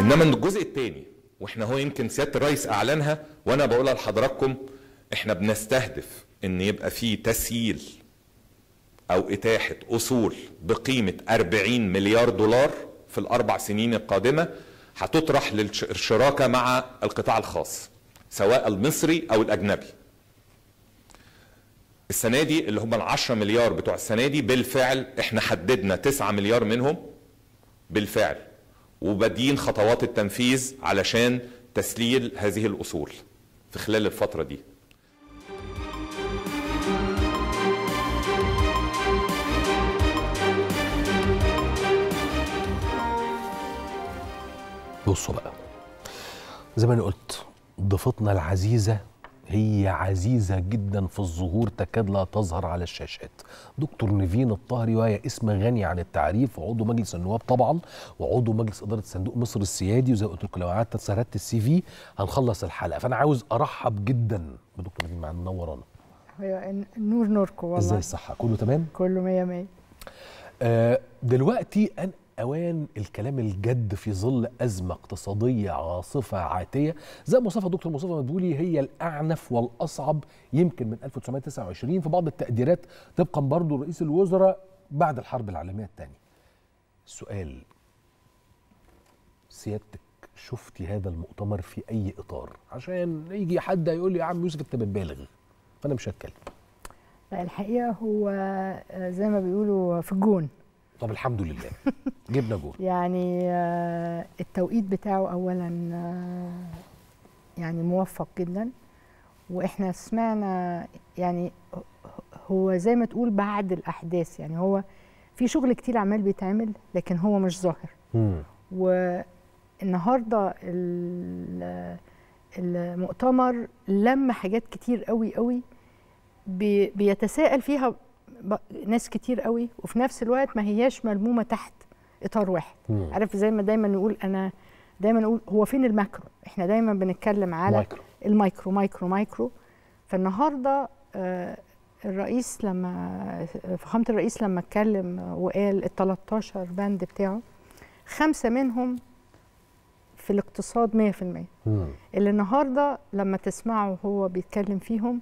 إنما الجزء الثاني وإحنا هو يمكن سيادة الرئيس أعلنها وأنا بقولها لحضراتكم إحنا بنستهدف إن يبقى في تسييل أو إتاحة أصول بقيمة 40 مليار دولار في الأربع سنين القادمة هتطرح للشراكة مع القطاع الخاص سواء المصري أو الأجنبي. السنة دي اللي هم ال 10 مليار بتوع السنة دي بالفعل إحنا حددنا 9 مليار منهم بالفعل. وبادئين خطوات التنفيذ علشان تسليل هذه الأصول في خلال الفترة دي. بصوا بقى زي ما أنا قلت ضيفتنا العزيزة هي عزيزة جدا في الظهور تكاد لا تظهر على الشاشات. دكتور نيفين الطهري وهي اسم غني عن التعريف وعضو مجلس النواب طبعا وعضو مجلس إدارة صندوق مصر السيادي وزي ما قلت لكم لو قعدت سردت السي في هنخلص الحلقة. فأنا عاوز أرحب جدا بدكتور نيفين معانا. منورانا هي النور نوركم والله. إزاي الصحة؟ كله تمام؟ كله مية مية. آه دلوقتي اوان الكلام الجد في ظل أزمة اقتصادية عاصفة عاتية زي ما وصفها دكتور مصطفى مدبولي هي الأعنف والأصعب يمكن من 1929 في بعض التقديرات طبقا برضه رئيس الوزراء بعد الحرب العالمية الثانية. السؤال سيادتك شفتي هذا المؤتمر في أي إطار عشان يجي حد يقول لي يا عم يوسف أنت بتبالغ فأنا مش هتكلم. الحقيقة هو زي ما بيقولوا في الجون طب الحمد لله. جبنا جول. يعني آه، التوقيت بتاعه اولا آه، يعني موفق جدا. وإحنا سمعنا يعني هو زي ما تقول بعد الأحداث. يعني هو في شغل كتير عمال بيتعمل لكن هو مش ظاهر. والنهاردة ال- المؤتمر لم حاجات كتير قوي قوي بي- بيتساءل فيها ناس كتير قوي وفي نفس الوقت ما هياش ملمومة تحت إطار واحد. مم. عارف زي ما دايما نقول أنا دايما نقول هو فين ال macro؟ إحنا دايما بنتكلم على micro. ال micro micro micro. فالنهاردة آه، الرئيس لما فخامة الرئيس لما اتكلم وقال ال 13 بند بتاعه خمسة منهم في الاقتصاد 100% مم. اللي النهارده لما تسمعه هو بيتكلم فيهم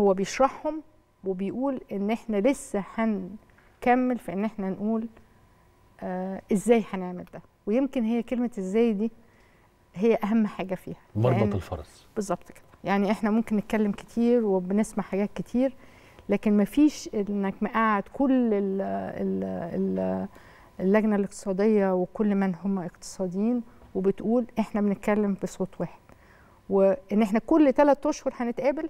هو بيشرحهم وبيقول إن إحنا لسه هنكمل في إن إحنا نقول آه إزاي هنعمل ده. ويمكن هي كلمة إزاي دي هي أهم حاجة فيها. مربط الفرس. بالظبط كده. يعني إحنا ممكن نتكلم كتير وبنسمع حاجات كتير لكن مفيش إنك مقعد كل ال ال ال اللجنة الاقتصادية وكل من هم اقتصاديين وبتقول إحنا بنتكلم بصوت واحد. وإن إحنا كل ثلاث أشهر هنتقابل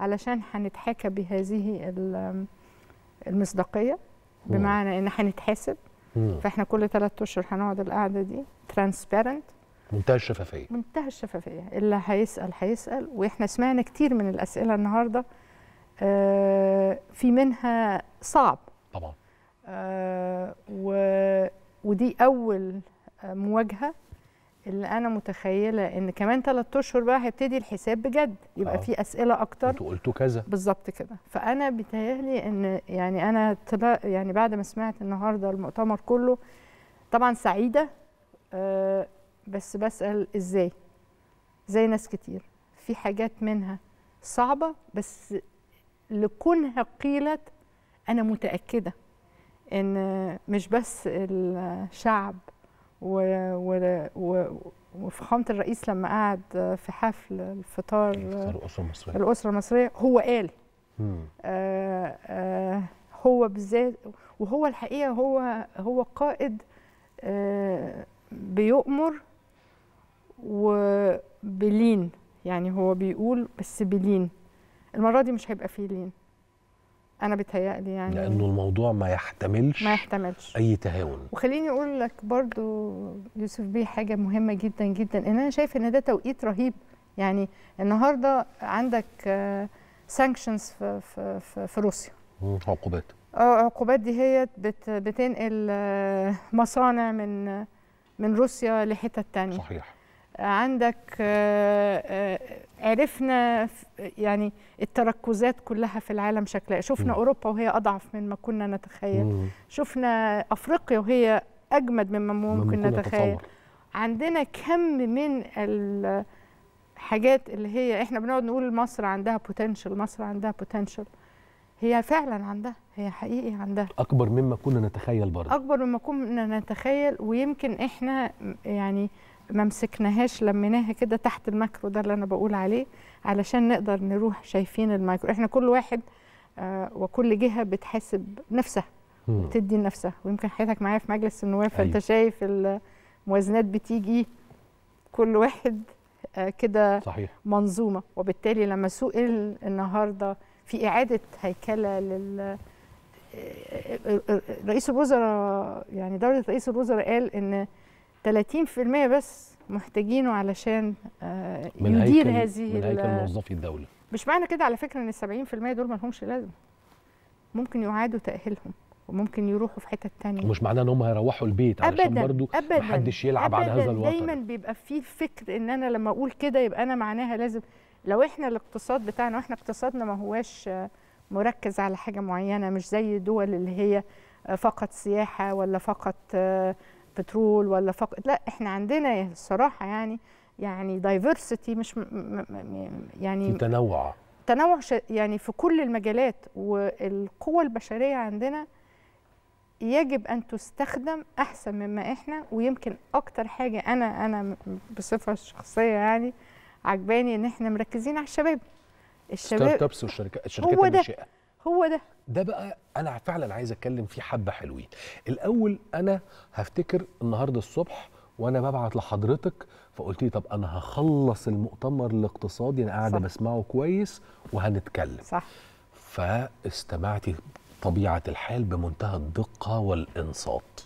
علشان هنتحاكى بهذه ال- المصداقية. بمعنى إن هنتحاسب. فإحنا كل ثلاث أشهر هنقعد القعدة دي ترانسبيرنت منتهى الشفافية. منتهى الشفافية. اللي هيسأل هيسأل وإحنا سمعنا كتير من الأسئلة النهاردة آه، في منها صعب. طبعا. آه، و- ودي أول آه، مواجهة اللي أنا متخيلة إن كمان ثلاث أشهر بقى هيبتدي الحساب بجد. يبقى آه. في أسئلة أكتر. أنتوا قلتوا كذا. بالظبط كده. فأنا بيتهيألي إن يعني أنا طلع يعني بعد ما سمعت النهارده المؤتمر كله طبعا سعيدة آه، بس بسأل إزاي؟ زي ناس كتير. في حاجات منها صعبة بس لكونها قيلت أنا متأكدة إن مش بس الشعب و و و وفخامة الرئيس لما قعد في حفل الفطار الاسره المصرية. الأسرة المصرية هو قال. آه آه هو بالذات وهو الحقيقة هو هو قائد آه بيؤمر وبلين. يعني هو بيقول بس بلين. المرة دي مش هيبقى فيه لين. أنا بيتهيألي يعني لأنه الموضوع ما يحتملش ما يحتملش. أي تهاون. وخليني أقول لك برضو يوسف بيه حاجة مهمة جدا جدا إن أنا شايف إن ده توقيت رهيب. يعني النهارده عندك سانكشنز في, في, في, في روسيا. عقوبات. آه عقوبات دي هي بت بتنقل آه، مصانع من من روسيا لحتت تانية. صحيح. عندك آه، آه، عرفنا يعني التركزات كلها في العالم شكلها شفنا مم. أوروبا وهي أضعف مما كنا نتخيل. شفنا أفريقيا وهي أجمد مما ممكن ممكن نتخيل. عندنا كم من الحاجات اللي هي إحنا بنقعد نقول مصر عندها potential مصر عندها potential هي فعلا عندها هي حقيقي عندها أكبر مما كنا نتخيل برضه أكبر مما كنا نتخيل ويمكن إحنا يعني ما مسكناهاش لميناها كده تحت ال macro ده اللي أنا بقول عليه علشان نقدر نروح شايفين المايكرو إحنا كل واحد آه وكل جهة بتحاسب نفسها. بتدي لنفسها ويمكن حضرتك معايا في مجلس النواب فأنت أيوة. شايف الموازنات بتيجي كل واحد آه كده صحيح منظومة وبالتالي لما سئل النهارده في إعادة هيكلة لل رئيس الوزراء يعني دولة رئيس الوزراء قال إن 30% بس محتاجينه علشان آه، من يدير هيكل هذه من هيكل موظفي الدولة. مش معنى كده على فكرة إن ال 70% دول ما لهمش لازمة. ممكن يعادوا تأهيلهم وممكن يروحوا في حتت تانية. مش معناه إن هم هيروحوا البيت علشان ابدا برضو ابدا محدش يلعب على أبداً. هذا الوتر. دايما بيبقى في فكر إن أنا لما أقول كده يبقى أنا معناها لازم. لو إحنا الاقتصاد بتاعنا وإحنا اقتصادنا ما هواش آه، مركز على حاجة معينة مش زي الدول اللي هي آه، فقط سياحة ولا فقط بترول ولا فقط لا إحنا عندنا الصراحة يعني يعني دايفرسيتي مش يعني في تنوع. تنوع يعني في كل المجالات والقوة البشرية عندنا يجب أن تستخدم أحسن مما إحنا ويمكن أكتر حاجة أنا أنا بصفة شخصية يعني عجباني إن إحنا مركزين على الشباب. ستارت الشباب ابس والشركات الشركات هو ده. الناشئه هو ده. ده بقى أنا فعلا عايز أتكلم فيه حبة حلوين. الأول أنا هفتكر النهارده الصبح وأنا ببعت لحضرتك فقلت لي طب أنا هخلص المؤتمر الاقتصادي أنا قاعدة. بسمعه كويس وهنتكلم. صح. فاستمعتي طبيعة الحال بمنتهى الدقة والإنصات.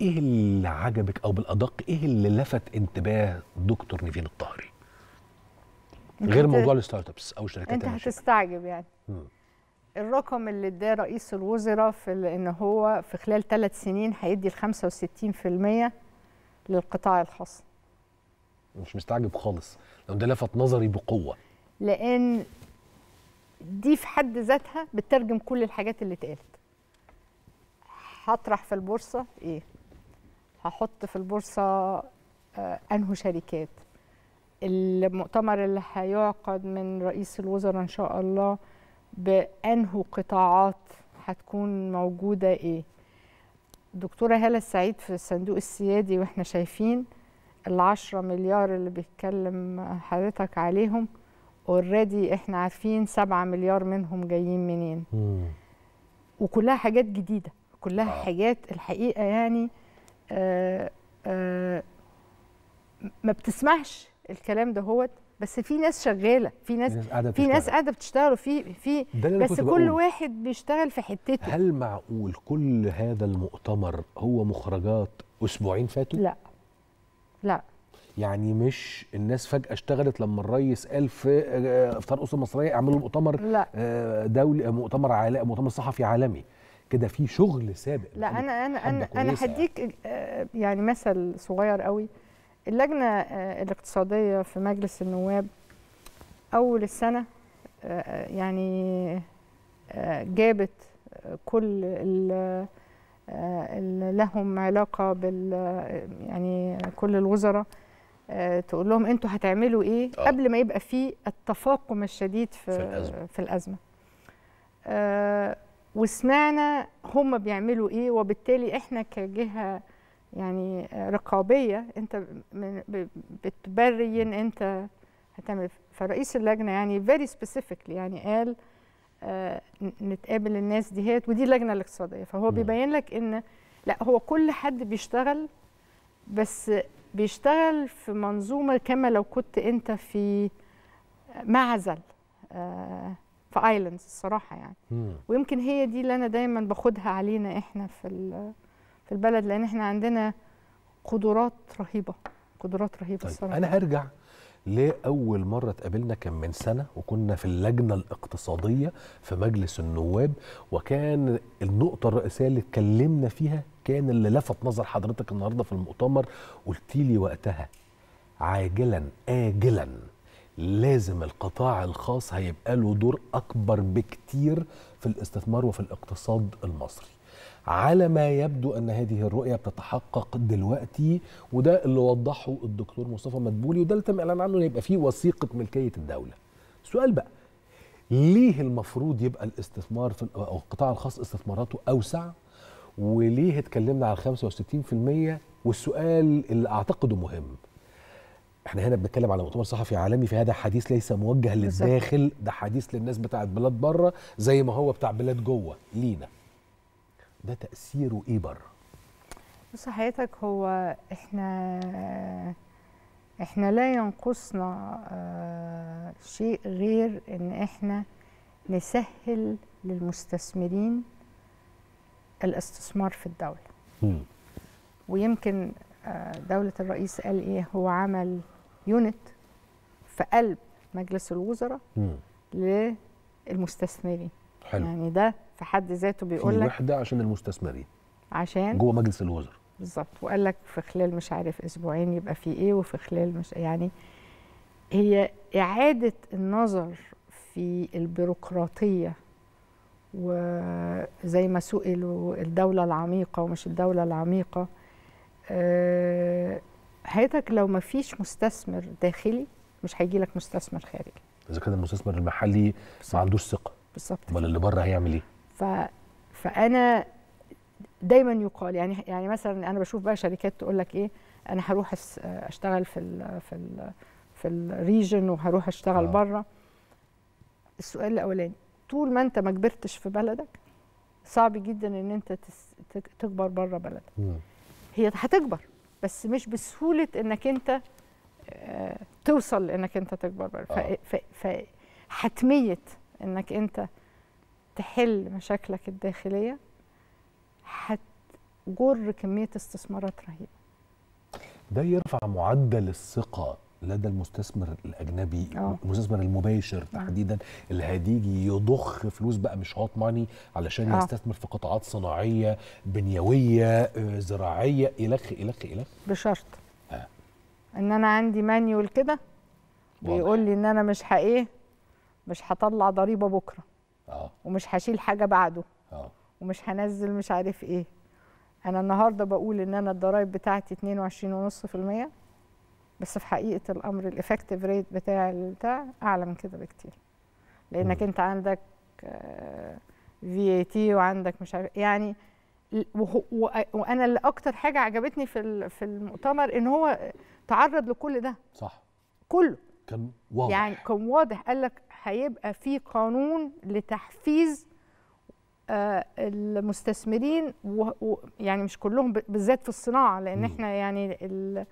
إيه اللي عجبك أو بالأدق إيه اللي لفت انتباه دكتور نيفين الطاهري؟ أنت غير موضوع ال startups أو الشركات الناشئه هتستعجب يعني. مم. الرقم اللي اداه رئيس الوزراء في إن هو في خلال ثلاث سنين هيدي ال 65% للقطاع الخاص. مش مستعجب خالص. لو ده لفت نظري بقوة. لأن دي في حد ذاتها بتترجم كل الحاجات اللي اتقالت. هطرح في البورصة إيه؟ هحط في البورصة آه انه شركات؟ المؤتمر اللي هيعقد من رئيس الوزراء إن شاء الله بانه قطاعات هتكون موجودة إيه دكتورة هالة السعيد في الصندوق السيادي وإحنا شايفين العشرة مليار اللي بيتكلم حضرتك عليهم اوريدي إحنا عارفين سبعة مليار منهم جايين منين مم. وكلها حاجات جديدة كلها آه. حاجات الحقيقة يعني آه آه ما بتسمعش الكلام ده هوت بس في ناس شغالة في ناس قاعدة في ناس. قاعدة بتشتغل في في أنا بس كل بقوله. واحد بيشتغل في حتته. هل معقول كل هذا المؤتمر هو مخرجات أسبوعين فاتوا؟ لا. لا. يعني مش الناس فجأة اشتغلت لما الرئيس قال في آه، في ترقص المصريه اعملوا مؤتمر لا. آه، دولي آه، مؤتمر عالمي مؤتمر صحفي عالمي. كده في شغل سابق لا حاجة- أنا أنا حاجة أنا أنا كويسة يعني. هديك يعني مثل صغير قوي. اللجنة آه، الاقتصادية في مجلس النواب أول السنة آه، يعني آه، جابت آه، كل ال- اللي لهم علاقة بال يعني كل الوزراء تقول لهم أنتوا هتعملوا إيه. قبل ما يبقى في التفاقم الشديد في في الأزمة. في الأزمة آه، وسمعنا هم بيعملوا إيه وبالتالي إحنا كجهة يعني آه، رقابية انت بتبرين انت هتعمل فرئيس اللجنة يعني فيري سبيسيفيكلي يعني قال آه، نتقابل الناس ديت ودي اللجنة الاقتصادية فهو. بيبين لك ان لا هو كل حد بيشتغل بس بيشتغل في منظومة كما لو كنت انت في معزل آه، في ايلاندز الصراحة يعني مم. ويمكن هي دي اللي أنا دايما باخدها علينا إحنا في في البلد لأن إحنا عندنا قدرات رهيبة قدرات رهيبة طيب الصراحة. أنا هرجع لأول مرة اتقابلنا كان من سنة وكنا في اللجنة الاقتصادية في مجلس النواب وكان النقطة الرئيسية اللي اتكلمنا فيها كان اللي لفت نظر حضرتك النهارده في المؤتمر قلت لي وقتها عاجلا اجلا لازم القطاع الخاص هيبقى له دور أكبر بكتير في الاستثمار وفي الاقتصاد المصري. على ما يبدو أن هذه الرؤية بتتحقق دلوقتي وده اللي وضحه الدكتور مصطفى مدبولي وده اللي تم إعلان عنه إن يبقى فيه وثيقة ملكية الدولة. السؤال بقى ليه المفروض يبقى الاستثمار في أو القطاع الخاص استثماراته أوسع وليه اتكلمنا على 65% والسؤال اللي أعتقده مهم إحنا هنا بنتكلم على مؤتمر صحفي عالمي في هذا حديث ليس موجه. للداخل ده حديث للناس بتاعت بلاد بره زي ما هو بتاع بلاد جوه لينا ده تأثيره إيه بره؟ بص حياتك هو إحنا إحنا لا ينقصنا آه، شيء غير إن إحنا نسهل للمستثمرين الاستثمار في الدولة. ويمكن آه، دولة الرئيس قال إيه؟ هو عمل يونت في قلب مجلس الوزراء. للمستثمرين. حلو. يعني ده في حد ذاته بيقول لك وحدة عشان المستثمرين. عشان؟ جوه مجلس الوزراء. بالظبط. وقال لك في خلال مش عارف أسبوعين يبقى في إيه وفي خلال مش يعني هي إعادة النظر في البيروقراطية وزي ما سئلوا الدولة العميقة ومش الدولة العميقة آه، حياتك لو ما فيش مستثمر داخلي مش هيجي لك مستثمر خارجي. إذا كان المستثمر المحلي ما عندوش ثقة. بالظبط. أمال اللي بره هيعمل إيه. فأنا دايما يقال يعني يعني مثلا أنا بشوف بقى شركات تقول لك إيه أنا هروح أشتغل في ال في ال في الريجن وهروح أشتغل آه. بره السؤال الأولاني طول ما أنت ما كبرتش في بلدك صعب جدا إن أنت تس... تكبر بره بلدك. هي هتكبر بس مش بسهولة إنك أنت آه، توصل لانك أنت تكبر بره آه. ف... ف... فحتميه إنك أنت تحل مشاكلك الداخلية هتجر كمية استثمارات رهيبة ده يرفع معدل الثقة لدى المستثمر الأجنبي آه. المستثمر المباشر تحديدا اللي هتيجي يضخ فلوس بقى مش هوت ماني علشان آه. يستثمر في قطاعات صناعية بنيوية آه، زراعية إلخ إلخ إلخ بشرط آه. إن أنا عندي مانيول كده بيقول لي إن أنا مش إيه مش هطلع ضريبة بكرة آه. ومش هشيل حاجة بعده. آه. ومش هنزل مش عارف إيه. أنا النهارده بقول إن أنا الضرايب بتاعتي 22.5% بس في حقيقة الأمر ال effective rate بتاع البتاع أعلى من كده بكتير. لأنك مم. أنت عندك VAT وعندك مش عارف يعني وأنا اللي أكتر حاجة عجبتني في في المؤتمر إن هو تعرض لكل ده. صح. كله. كان واضح. يعني كان واضح. قال لك هيبقى في قانون لتحفيز آه، المستثمرين و- و- يعني مش كلهم بالذات في الصناعة لأن. إحنا يعني ال-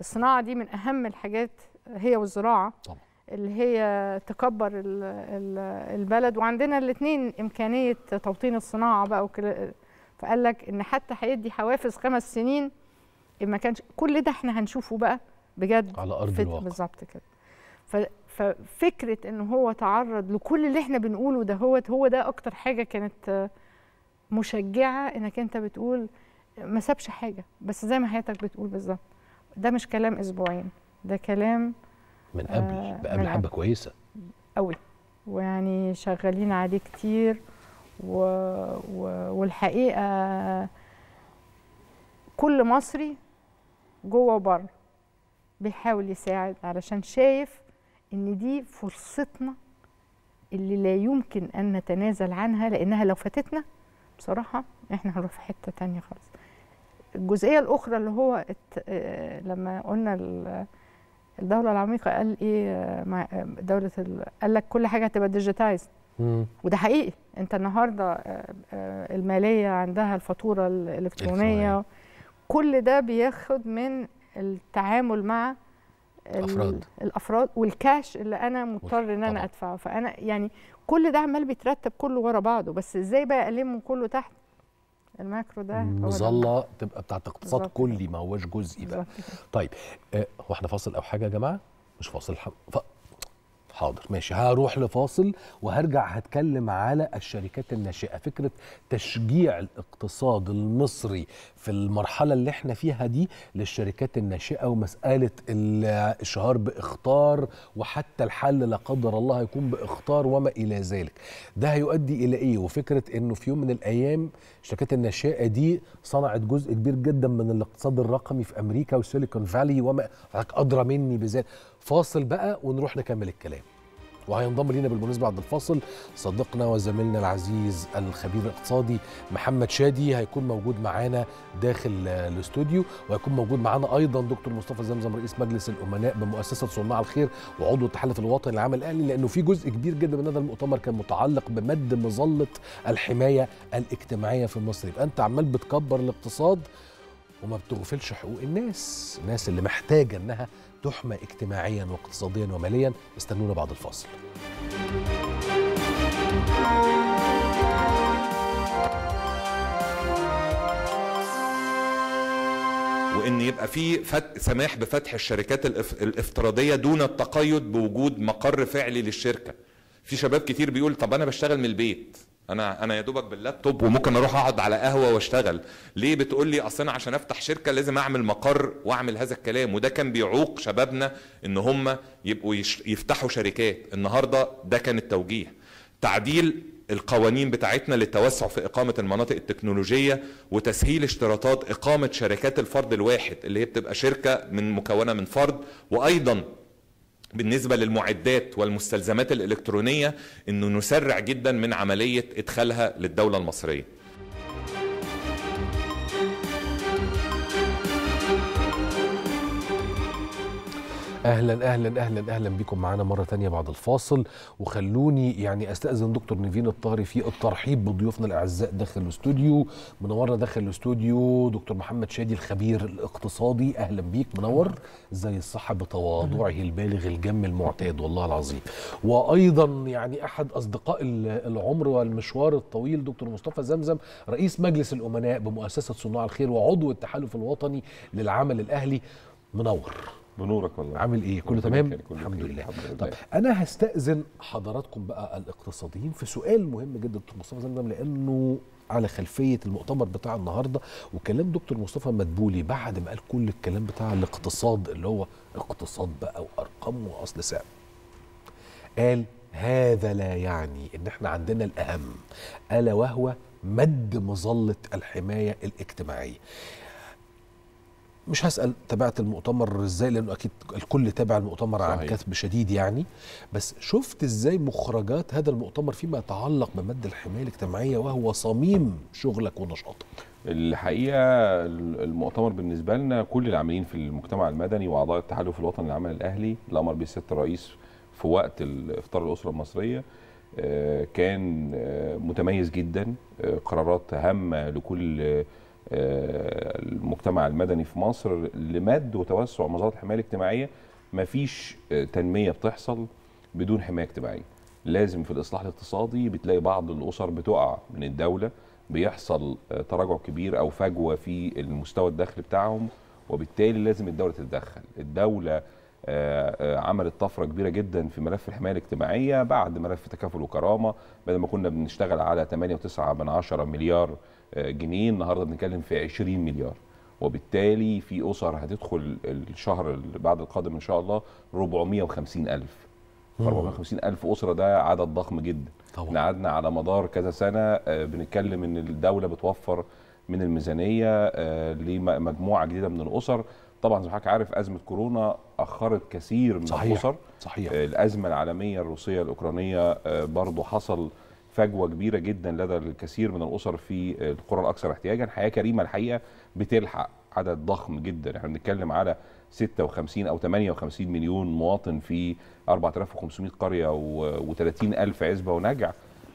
الصناعة دي من أهم الحاجات هي والزراعة طبعا. اللي هي تكبر ال- ال- البلد. وعندنا الاثنين إمكانية توطين الصناعة بقى وكده فقال لك إن حتى هيدي حوافز خمس سنين ما كانش كل ده إحنا هنشوفه بقى بجد على في- الواقع. بالظبط كده. ففكرة إن هو تعرض لكل اللي إحنا بنقوله ده هو هو ده أكتر حاجة كانت مشجعة إنك أنت بتقول ما سابش حاجة بس زي ما حياتك بتقول بالظبط. ده مش كلام أسبوعين ده كلام من قبل آه، بقى من قبل. كويسة. قوي ويعني شغالين عليه كتير و... و... والحقيقة كل مصري جوه وبره بيحاول يساعد علشان شايف إن دي فرصتنا اللي لا يمكن أن نتنازل عنها لأنها لو فاتتنا بصراحة إحنا هنروح في حتة تانية خالص الجزئية الأخرى اللي هو. آه، لما قلنا ال... الدولة العميقة قال إيه آه، مع آه، دولة ال... قال لك كل حاجة هتبقى digitize. وده حقيقي أنت النهارده المالية عندها الفاتورة الإلكترونية. كل ده بياخد من التعامل مع ال- أفراد. الأفراد والكاش اللي أنا مضطر إن أنا طبعاً. أدفعه فأنا يعني كل ده عمال بيترتب كله ورا بعضه بس إزاي بقى ألمه كله تحت الماكرو ده. مظلة تبقى بتاعت اقتصاد كلي. ما هوش جزئي بقى. طيب آه، هو إحنا فاصل أو حاجة يا جماعة مش فاصل. ف... حاضر. ماشي هروح لفاصل وهرجع هتكلم على الشركات الناشئة. فكرة تشجيع الاقتصاد المصري في المرحلة اللي إحنا فيها دي للشركات الناشئة ومسألة الاشهار بإخطار وحتى الحل لا قدر الله هيكون بإخطار وما إلى ذلك. ده هيؤدي إلى إيه؟ وفكرة إنه في يوم من الأيام الشركات الناشئة دي صنعت جزء كبير جدا من الاقتصاد الرقمي في أمريكا وسيليكون فالي وما أدرى مني بذلك فاصل بقى ونروح نكمل الكلام. وهينضم لينا بالمناسبة بعد الفاصل صديقنا وزميلنا العزيز الخبير الاقتصادي محمد شادي هيكون موجود معانا داخل الاستوديو وهيكون موجود معانا أيضا دكتور مصطفى زمزم رئيس مجلس الأمناء بمؤسسة صناع الخير وعضو التحالف الوطني للعمل الأهلي لأنه في جزء كبير جدا من هذا المؤتمر كان متعلق بمد مظلة الحماية الاجتماعية في مصر. يبقى أنت عمال بتكبر الاقتصاد وما بتغفلش حقوق الناس الناس اللي محتاجة أنها تحمى اجتماعيا واقتصاديا وماليا. استنونا بعد الفاصل. وإن يبقى في. سماح بفتح الشركات الاف... الافتراضية دون التقيد بوجود مقر فعلي للشركة. في شباب كتير بيقول طب أنا بشتغل من البيت. أنا أنا يا دوبك باللابتوب وممكن أروح أقعد على قهوة وأشتغل. ليه بتقول لي أصل أنا عشان أفتح شركة لازم أعمل مقر وأعمل هذا الكلام؟ وده كان بيعوق شبابنا إن هم يبقوا. يفتحوا شركات. النهارده ده كان التوجيه. تعديل القوانين بتاعتنا للتوسع في إقامة المناطق التكنولوجية وتسهيل اشتراطات إقامة شركات الفرد الواحد اللي هي بتبقى شركة من مكونة من فرد وأيضا بالنسبة للمعدات والمستلزمات الإلكترونية أنه نسرع جدا من عملية إدخالها للدولة المصرية. أهلا أهلا أهلا أهلا بكم معانا مرة تانية بعد الفاصل. وخلوني يعني أستأذن دكتور نيفين الطاهري في الترحيب بضيوفنا الأعزاء داخل الاستوديو. منورنا داخل الاستوديو دكتور محمد شادي الخبير الاقتصادي. أهلا بيك منور. زي الصحة بتواضعه البالغ الجم المعتاد والله العظيم. وأيضا يعني أحد أصدقاء العمر والمشوار الطويل دكتور مصطفى زمزم رئيس مجلس الأمناء بمؤسسة صناع الخير وعضو التحالف الوطني للعمل الأهلي. منور. بنورك والله. عامل إيه؟ كله تمام؟ كله الحمد خير، لله. الحمد لله. طب أنا هستأذن حضراتكم بقى الاقتصاديين في سؤال مهم جدا دكتور مصطفى زمزم لأنه على خلفية المؤتمر بتاع النهارده وكلام دكتور مصطفى مدبولي بعد ما قال كل الكلام بتاع الاقتصاد اللي هو اقتصاد بقى وأرقام وأصل سعر. قال هذا لا يعني إن إحنا عندنا الأهم ألا وهو مد مظلة الحماية الاجتماعية. مش هسأل تابعت المؤتمر إزاي لأنه أكيد الكل تابع المؤتمر عن صحيح. كثب شديد يعني بس شفت إزاي مخرجات هذا المؤتمر فيما يتعلق بمد الحماية الاجتماعية وهو صميم شغلك ونشاطك الحقيقة المؤتمر بالنسبة لنا كل العاملين في المجتمع المدني وأعضاء التحالف الوطني للعمل الأهلي اللي أمر به سياده الرئيس في وقت افطار الأسرة المصرية آه، كان آه، متميز جدا آه، قرارات هامة لكل المجتمع المدني في مصر لمد وتوسع مظاهر الحماية الاجتماعية. مفيش آه، تنمية بتحصل بدون حماية اجتماعية. لازم في الإصلاح الاقتصادي بتلاقي بعض الأسر بتقع من الدولة بيحصل آه، تراجع كبير أو فجوة في المستوى الدخل بتاعهم وبالتالي لازم الدولة تتدخل. الدولة آه، آه، عملت طفرة كبيرة جدا في ملف الحماية الاجتماعية بعد ملف تكافل وكرامة. بدل ما كنا بنشتغل على 8.9 من عشرة مليار آه، جنيه النهارده بنتكلم في 20 مليار. وبالتالي في أسر هتدخل الشهر اللي بعد القادم إن شاء الله 450 ألف. 450 ألف أسرة ده عدد ضخم جدا. طبعا. إحنا قعدنا على مدار كذا سنة آه، بنتكلم إن الدولة بتوفر من الميزانية آه، لمجموعة جديدة من الأسر. طبعا زي ما حضرتك عارف أزمة كورونا أخرت كثير من صحيح الأسر. صحيح. آه، الأزمة العالمية الروسية الأوكرانية برضو حصل فجوة كبيرة جدا لدى الكثير من الأسر في آه، القرى الأكثر احتياجا. حياة كريمة الحقيقة بتلحق عدد ضخم جدا. إحنا بنتكلم على 56 أو 58 مليون مواطن في 4500 قرية و30 ألف عزبة ونجع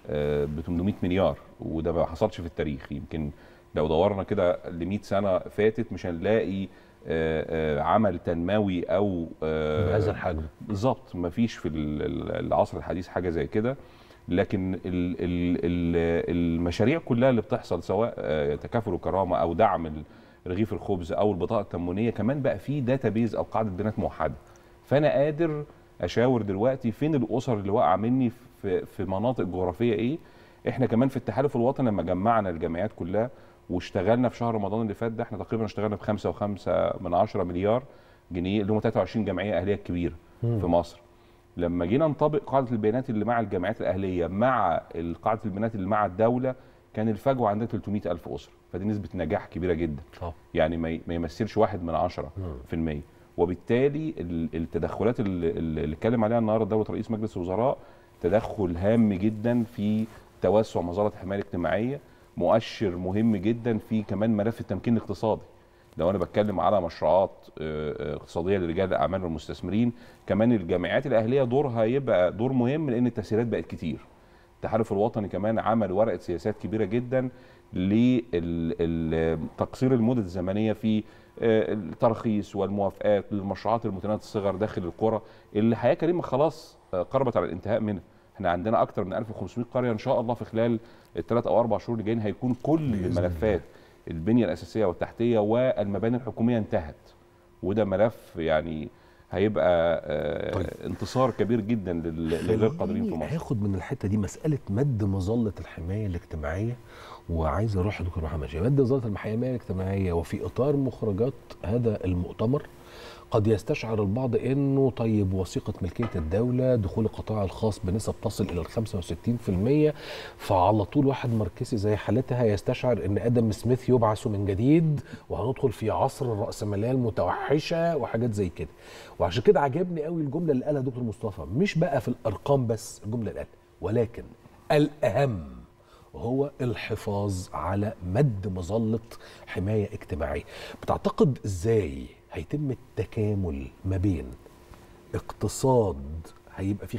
ب 800 مليار. وده ما حصلش في التاريخ. يمكن لو دورنا كده ل 100 سنة فاتت مش هنلاقي آه، آه، عمل تنموي أو آه، بهذا الحجم. بالظبط. ما فيش في ال- ال- العصر الحديث حاجة زي كده. لكن ال ال ال المشاريع كلها اللي بتحصل سواء آه، تكافل وكرامة أو دعم رغيف الخبز أو البطاقة التموينية كمان بقى في داتابيز أو قاعدة بيانات موحدة. فأنا قادر أشاور دلوقتي فين الأسر اللي واقعة مني في في مناطق جغرافية إيه. إحنا كمان في التحالف الوطني لما جمعنا الجمعيات كلها واشتغلنا في شهر رمضان اللي فات ده إحنا تقريبا اشتغلنا بخمسة وخمسة من عشرة مليار جنيه اللي هم 23 جمعية أهلية كبيرة في مصر. لما جينا نطبق قاعدة البيانات اللي مع الجمعيات الأهلية مع قاعدة البيانات اللي مع الدولة كان الفجوة عندنا 300 ألف أسرة. فدي نسبة نجاح كبيرة جدا. طب. يعني ما يمثلش واحد من عشرة في المية. وبالتالي ال- التدخلات اللي اللي اتكلم عليها النهارده دولة رئيس مجلس الوزراء تدخل هام جدا في توسع مظله الحمايه الاجتماعيه مؤشر مهم جدا في كمان ملف التمكين الاقتصادي. لو أنا بتكلم على مشروعات آه، آه، اقتصادية لرجال الأعمال والمستثمرين كمان الجامعات الأهلية دورها يبقى دور مهم لأن التسهيلات بقت كتير. التحالف الوطني كمان عمل ورقة سياسات كبيرة جدا لتقصير المدد الزمنية في آه، الترخيص والموافقات للمشروعات المتناهية الصغر داخل القرى اللي حياه كريمة خلاص قربت على الانتهاء منها. إحنا عندنا أكتر من 1500 قرية إن شاء الله في خلال الثلاث أو أربع شهور اللي جايين هيكون كل ملفات البنية الأساسية والتحتية والمباني الحكومية انتهت. وده ملف يعني هيبقى آه طيب. انتصار كبير جدا لل- للغير قادرين في مصر. هاخد من الحتة دي مسألة مد مظلة الحماية الاجتماعية وعايز أروح لدكتور محمد شيخ مد مظلة الحماية الاجتماعية وفي إطار مخرجات هذا المؤتمر قد يستشعر البعض إنه طيب وثيقة ملكية الدولة دخول القطاع الخاص بنسب تصل إلى ال 65% فعلى طول واحد ماركسي زي حالتها يستشعر إن آدم سميث يبعث من جديد وهندخل في عصر الرأسمالية المتوحشة وحاجات زي كده. وعشان كده عجبني قوي الجملة اللي قالها دكتور مصطفى مش بقى في الأرقام بس الجملة اللي قالها ولكن الأهم هو الحفاظ على مد مظلة حماية اجتماعية. بتعتقد إزاي هيتم التكامل ما بين اقتصاد هيبقى فيه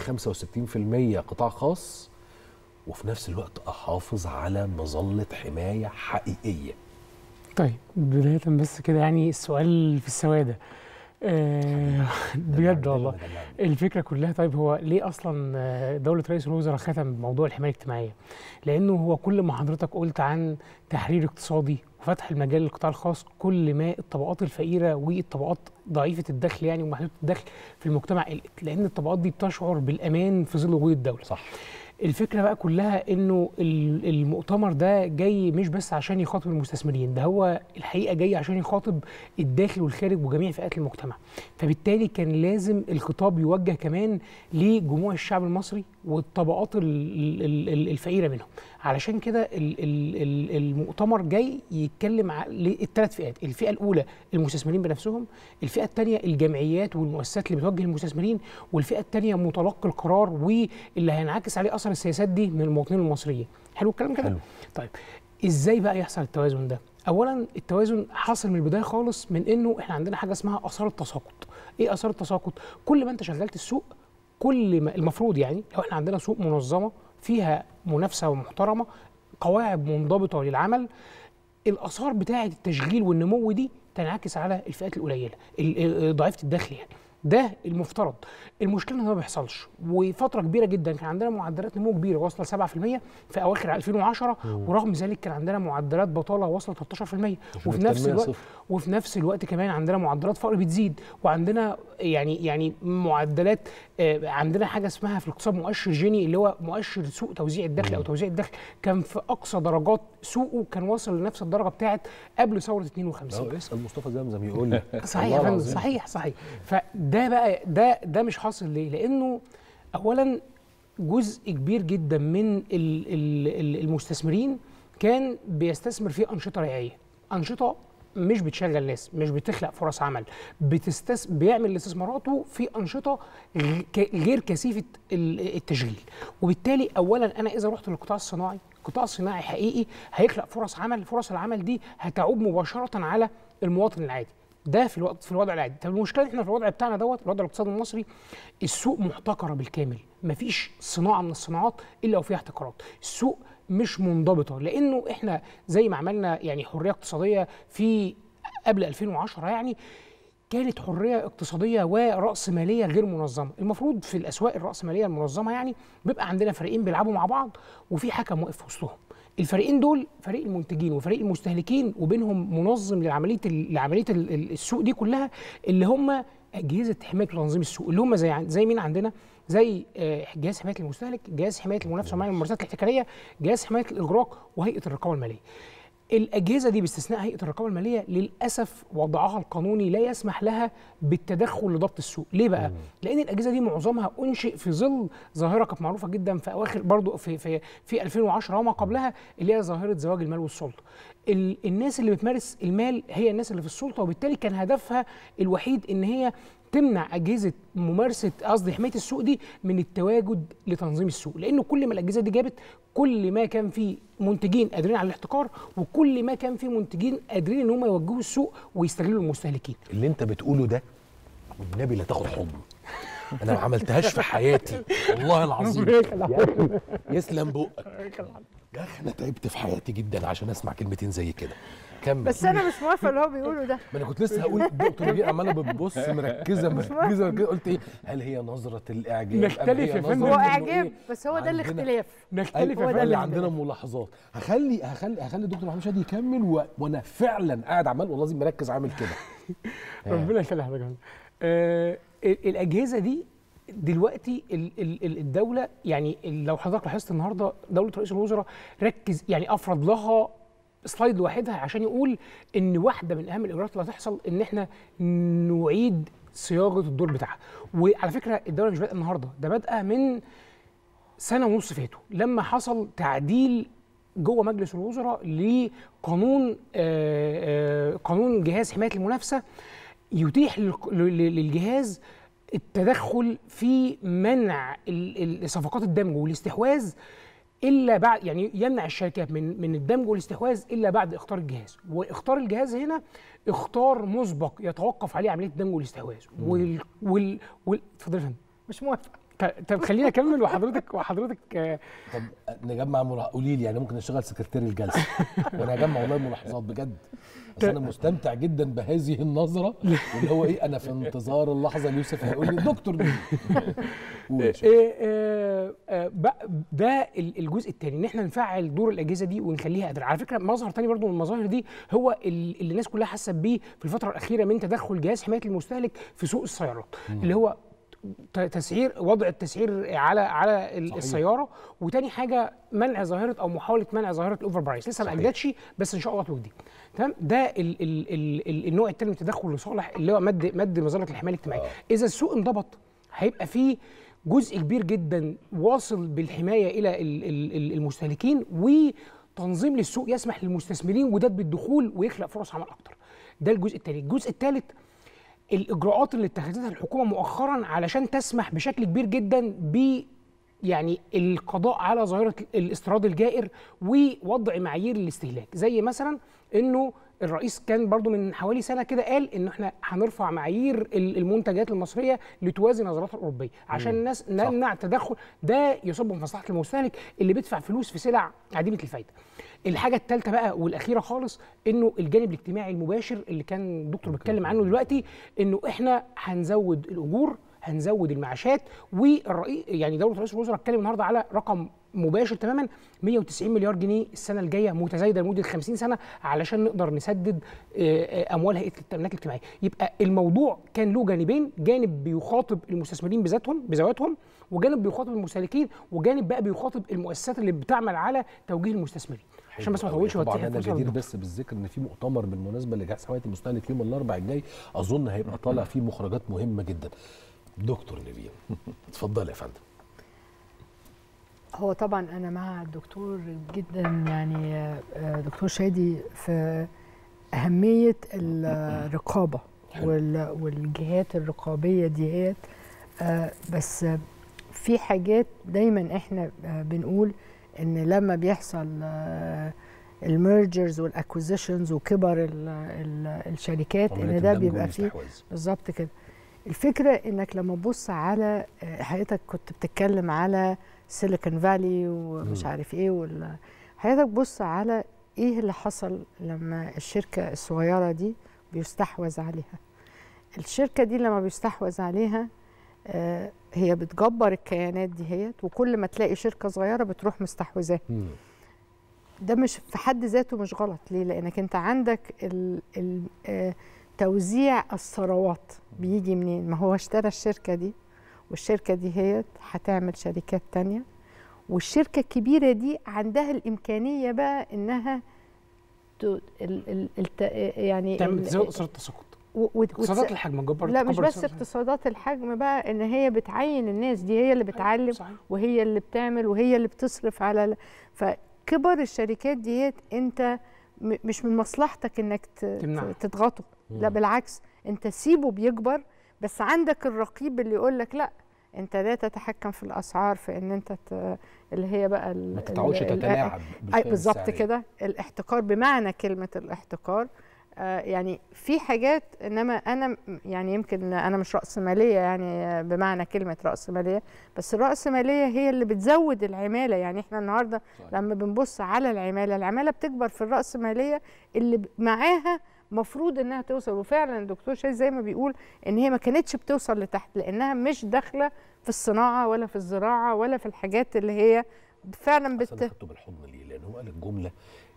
65% قطاع خاص وفي نفس الوقت أحافظ على مظلة حماية حقيقية. طيب بداية بس كده يعني السؤال في السوادة. آه بجد والله. الفكرة كلها طيب هو ليه أصلا آه، دولة رئيس الوزراء ختم موضوع الحماية الاجتماعية؟ لأنه هو كل ما حضرتك قلت عن تحرير اقتصادي وفتح المجال للقطاع الخاص كل ما الطبقات الفقيرة والطبقات ضعيفة الدخل يعني ومحدودة الدخل في المجتمع قلت لأن الطبقات دي بتشعر بالأمان في ظل وجود الدولة. صح. الفكرة بقى كلها إنه ال- المؤتمر ده جاي مش بس عشان يخاطب المستثمرين ده هو الحقيقة جاي عشان يخاطب الداخل والخارج وجميع فئات المجتمع. فبالتالي كان لازم الخطاب يوجه كمان لجموع الشعب المصري والطبقات ال- ال- ال- الفقيرة منهم. علشان كده ال- ال- ال- المؤتمر جاي يتكلم على الثلاث فئات الفئة الأولى المستثمرين بنفسهم الفئة الثانية الجمعيات والمؤسسات اللي بتوجه المستثمرين والفئة الثانية متلقي القرار واللي هينعكس عليه اثر السياسات دي من المواطنين المصريين. حلو الكلام كده؟ حلو. طيب إزاي بقى يحصل التوازن ده؟ اولا التوازن حاصل من البداية خالص من إنه إحنا عندنا حاجة اسمها آثار التساقط. إيه آثار التساقط؟ كل ما أنت شغلت السوق كل ما المفروض يعني لو إحنا عندنا سوق منظمة فيها منافسة ومحترمه قواعد منضبطة للعمل الآثار بتاعة التشغيل والنمو دي تنعكس على الفئات القليلة ال- ال- ضعيفة الدخل يعني. ده المفترض. المشكلة إن ده ما بيحصلش. وفترة كبيرة جدا كان عندنا معدلات نمو كبيرة واصلة 7% في أواخر 2010 ورغم ذلك كان عندنا معدلات بطالة واصلة 13% وفي نفس الوقت صفر. وفي نفس الوقت كمان عندنا معدلات فقر بتزيد. وعندنا يعني يعني معدلات عندنا حاجة اسمها في الاقتصاد مؤشر جيني اللي هو مؤشر سوق توزيع الدخل أو توزيع الدخل. كان في أقصى درجات سوقه كان واصل لنفس الدرجة بتاعت قبل ثورة 52 اهو اسأل مصطفى زمزم يقول لي. صحيح يا. صحيح صحيح. فده بقى ده ده مش حاصل ليه؟ لأنه اولا جزء كبير جدا من ال- ال- ال- المستثمرين كان بيستثمر في أنشطة ريعية. أنشطة مش بتشغل ناس مش بتخلق فرص عمل بتستس... بيعمل استثماراته في أنشطة غير كثيفة ال- التشغيل. وبالتالي اولا أنا إذا رحت للقطاع الصناعي القطاع الصناعي حقيقي هيخلق فرص عمل فرص العمل دي هتعود مباشرة على المواطن العادي. ده في الوقت في الوضع العادي. طب المشكلة إحنا في الوضع بتاعنا دوت الوضع الاقتصادي المصري السوق محتكره بالكامل. مفيش صناعة من الصناعات إلا وفيها احتكارات. السوق مش منضبطة لأنه إحنا زي ما عملنا يعني حرية اقتصادية في قبل 2010 يعني كانت حرية اقتصادية ورأسمالية غير منظمة. المفروض في الأسواق الرأسمالية المنظمة يعني بيبقى عندنا فريقين بيلعبوا مع بعض وفي حكم واقف وسطهم. الفريقين دول فريق المنتجين وفريق المستهلكين وبينهم منظم لعملية لعملية ال- ال- السوق دي كلها اللي هم أجهزة حمايه وتنظيم السوق اللي هم زي زي مين عندنا؟ زي آه، جهاز حماية المستهلك جهاز حماية المنافسة ومنع الممارسات الاحتكارية جهاز حماية الاغراق وهيئة الرقابة المالية. الأجهزة دي باستثناء هيئة الرقابة المالية للأسف وضعها القانوني لا يسمح لها بالتدخل لضبط السوق. ليه بقى؟ لأن الأجهزة دي معظمها أنشئ في ظل ظاهرة كانت معروفة جدا في أواخر برضو في في في 2010 وما قبلها اللي هي ظاهرة زواج المال والسلطة. ال الناس اللي بتمارس المال هي الناس اللي في السلطة وبالتالي كان هدفها الوحيد إن هي تمنع أجهزة ممارسة قصدي حماية السوق دي من التواجد لتنظيم السوق لأنه كل ما الأجهزة دي جابت كل ما كان في منتجين قادرين على الاحتكار وكل ما كان في منتجين قادرين إن هم يوجهوا السوق ويستغلوا المستهلكين. اللي أنت بتقوله ده والنبي لا تاخد حضن أنا ما عملتهاش في حياتي. والله العظيم. يسلم بقك. يا أخي أنا تعبت في حياتي جدا عشان أسمع كلمتين زي كده. كمل. بس أنا مش موافقة اللي هو بيقوله ده. ما أنا كنت لسه هقول الدكتور دي عمالة بتبص مركزة مركزة مركزة. قلت إيه؟ هل هي نظرة الإعجاب؟ نختلف هي يا فندم. نظرة هو إعجاب إيه؟ بس هو ده الاختلاف. نختلف هو ده اللي عندنا ملاحظات. هخلي هخلي هخلي الدكتور محمود شادي يكمل و... وأنا فعلا قاعد عمال والله العظيم مركز عامل كده. ربنا يخلي حضرتك. آه ال- الأجهزة دي دلوقتي ال- ال- ال- الدولة يعني لو حضرتك لاحظت النهارده دولة رئيس الوزراء ركز يعني أفرض لها سلايد لوحدها عشان يقول إن واحدة من أهم الإجراءات اللي هتحصل إن إحنا نعيد صياغة الدور بتاعها. وعلى فكرة الدولة مش بادئة النهارده ده بادئة من سنة ونص فاتوا لما حصل تعديل جوه مجلس الوزراء لقانون آه، آه، قانون جهاز حماية المنافسة يتيح للجهاز التدخل في منع صفقات الدمج والاستحواذ إلا بعد يعني يمنع الشركات من من الدمج والاستحواذ إلا بعد اختار الجهاز. واختار الجهاز هنا اختار مسبق يتوقف عليه عملية الدمج والاستحواذ. وال وال وال مش موافقه ط- طب خليني أكمل وحضرتك وحضرتك آه، طب نجمع ملا... قولي لي يعني ممكن اشتغل سكرتير الجلسة. وأنا هجمع والله ملاحظات بجد. بس أنا مستمتع جدا بهذه النظرة. واللي هو إيه أنا في انتظار اللحظة اللي يوسف هيقول لي دكتور. آه، آه، ده ال- الجزء الثاني إن إحنا نفعل دور الأجهزة دي ونخليها قادره على فكرة مظهر تاني برضو من المظاهر دي هو ال- اللي الناس كلها حاسة بيه في الفترة الأخيرة من تدخل جهاز حماية المستهلك في سوق السيارات. اللي هو تسعير وضع التسعير على على صحيح. السيارة. وتاني حاجة منع ظاهرة أو محاولة منع ظاهرة ال over price لسه ما. اجدتش بس إن شاء الله توجد تمام؟ ده ال ال ال ال النوع الثاني من التدخل لصالح اللي هو مد مد مظلة الحماية الاجتماعية. إذا السوق انضبط هيبقى فيه جزء كبير جدا واصل بالحماية إلى ال- ال- ال- المستهلكين وتنظيم للسوق يسمح للمستثمرين وده بالدخول ويخلق فرص عمل أكتر. ده الجزء الثاني الجزء الثالث الإجراءات اللي اتخذتها الحكومة مؤخرا علشان تسمح بشكل كبير جدا ب يعني القضاء على ظاهرة الاستيراد الجائر ووضع معايير الاستهلاك. زي مثلا إنه الرئيس كان برضو من حوالي سنة كده قال إن إحنا هنرفع معايير ال- المنتجات المصرية لتوازي نظرات الأوروبية عشان الناس نمنع تدخل. ده يصب في مصلحة المستهلك اللي بيدفع فلوس في سلع عديمة الفايدة. الحاجة الثالثه بقى والأخيرة خالص إنه الجانب الاجتماعي المباشر اللي كان الدكتور بيتكلم عنه دلوقتي إنه إحنا هنزود الأجور هنزود المعاشات والرئيس يعني دولة رئيس الوزراء اتكلم النهارده على رقم مباشر تماما 190 مليار جنيه السنة الجاية متزايدة لمدة 50 سنة علشان نقدر نسدد آه، آه، أموال هيئة التأمينات الاجتماعية يبقى الموضوع كان له جانبين جانب بيخاطب المستثمرين بذاتهم بذواتهم وجانب بيخاطب المستهلكين وجانب بقى بيخاطب المؤسسات اللي بتعمل على توجيه المستثمرين عشان بس ما اطولش أوي. طبعا أنا جدير. بس بالذكر إن في مؤتمر بالمناسبة لجهاز حمايه المستهلك يوم الاربعاء الجاي أظن هيبقى طالع فيه مخرجات مهمة جدا دكتور نبيل. اتفضل يا فندم. هو طبعا أنا مع الدكتور جدا يعني آه، دكتور شادي في أهمية الرقابة والجهات الرقابية ديت آه، بس في حاجات دايما إحنا آه، بنقول إن لما بيحصل ال mergers وال acquisitions وكبر ال- ال- الشركات إن ده بيبقى فيه. بالظبط كده. الفكرة إنك لما تبص على آه، حضرتك كنت بتتكلم على سيليكون فالي ومش. عارف إيه ولا حضرتك بص على إيه اللي حصل لما الشركة الصغيرة دي بيستحوذ عليها الشركة دي لما بيستحوذ عليها آه، هي بتجبر الكيانات دي هيت وكل ما تلاقي شركة صغيرة بتروح مستحوذاها مم. ده مش في حد ذاته مش غلط ليه لأنك أنت عندك ال ال آه، توزيع الثروات. بيجي منين؟ ما هو اشترى الشركة دي والشركة دي هي هتعمل شركات تانية. والشركة الكبيرة دي عندها الإمكانية بقى إنها ال ال الت يعني تعمل ال- تزود اسره التساقط اقتصادات الحجم جبر لا مش بس اقتصاد. اقتصادات الحجم بقى إن هي بتعين الناس دي هي اللي بتعلم صحيح. وهي اللي بتعمل وهي اللي بتصرف على ال- فكبر الشركات ديت أنت مش من مصلحتك إنك ت- تمنعه. ت- تضغطه. لا بالعكس انت سيبه بيكبر بس عندك الرقيب اللي يقول لك لا انت لا تتحكم في الأسعار في إن انت ت... اللي هي بقى ال- ما ال- تتلاعب بالفئة بالظبط. كده الاحتكار بمعنى كلمة الاحتكار آه يعني في حاجات إنما أنا يعني يمكن أنا مش راسماليه يعني بمعنى كلمة راسماليه بس الراسماليه هي اللي بتزود العمالة يعني إحنا النهارده. لما بنبص على العمالة العمالة بتكبر في الراسماليه اللي معاها مفروض إنها توصل وفعلا الدكتور شاي زي ما بيقول إن هي ما كانتش بتوصل لتحت لأنها مش داخلة في الصناعة ولا في الزراعة ولا في الحاجات اللي هي فعلا بس أنا بت خدته بالحضن ليه؟ لأن هو قال الجملة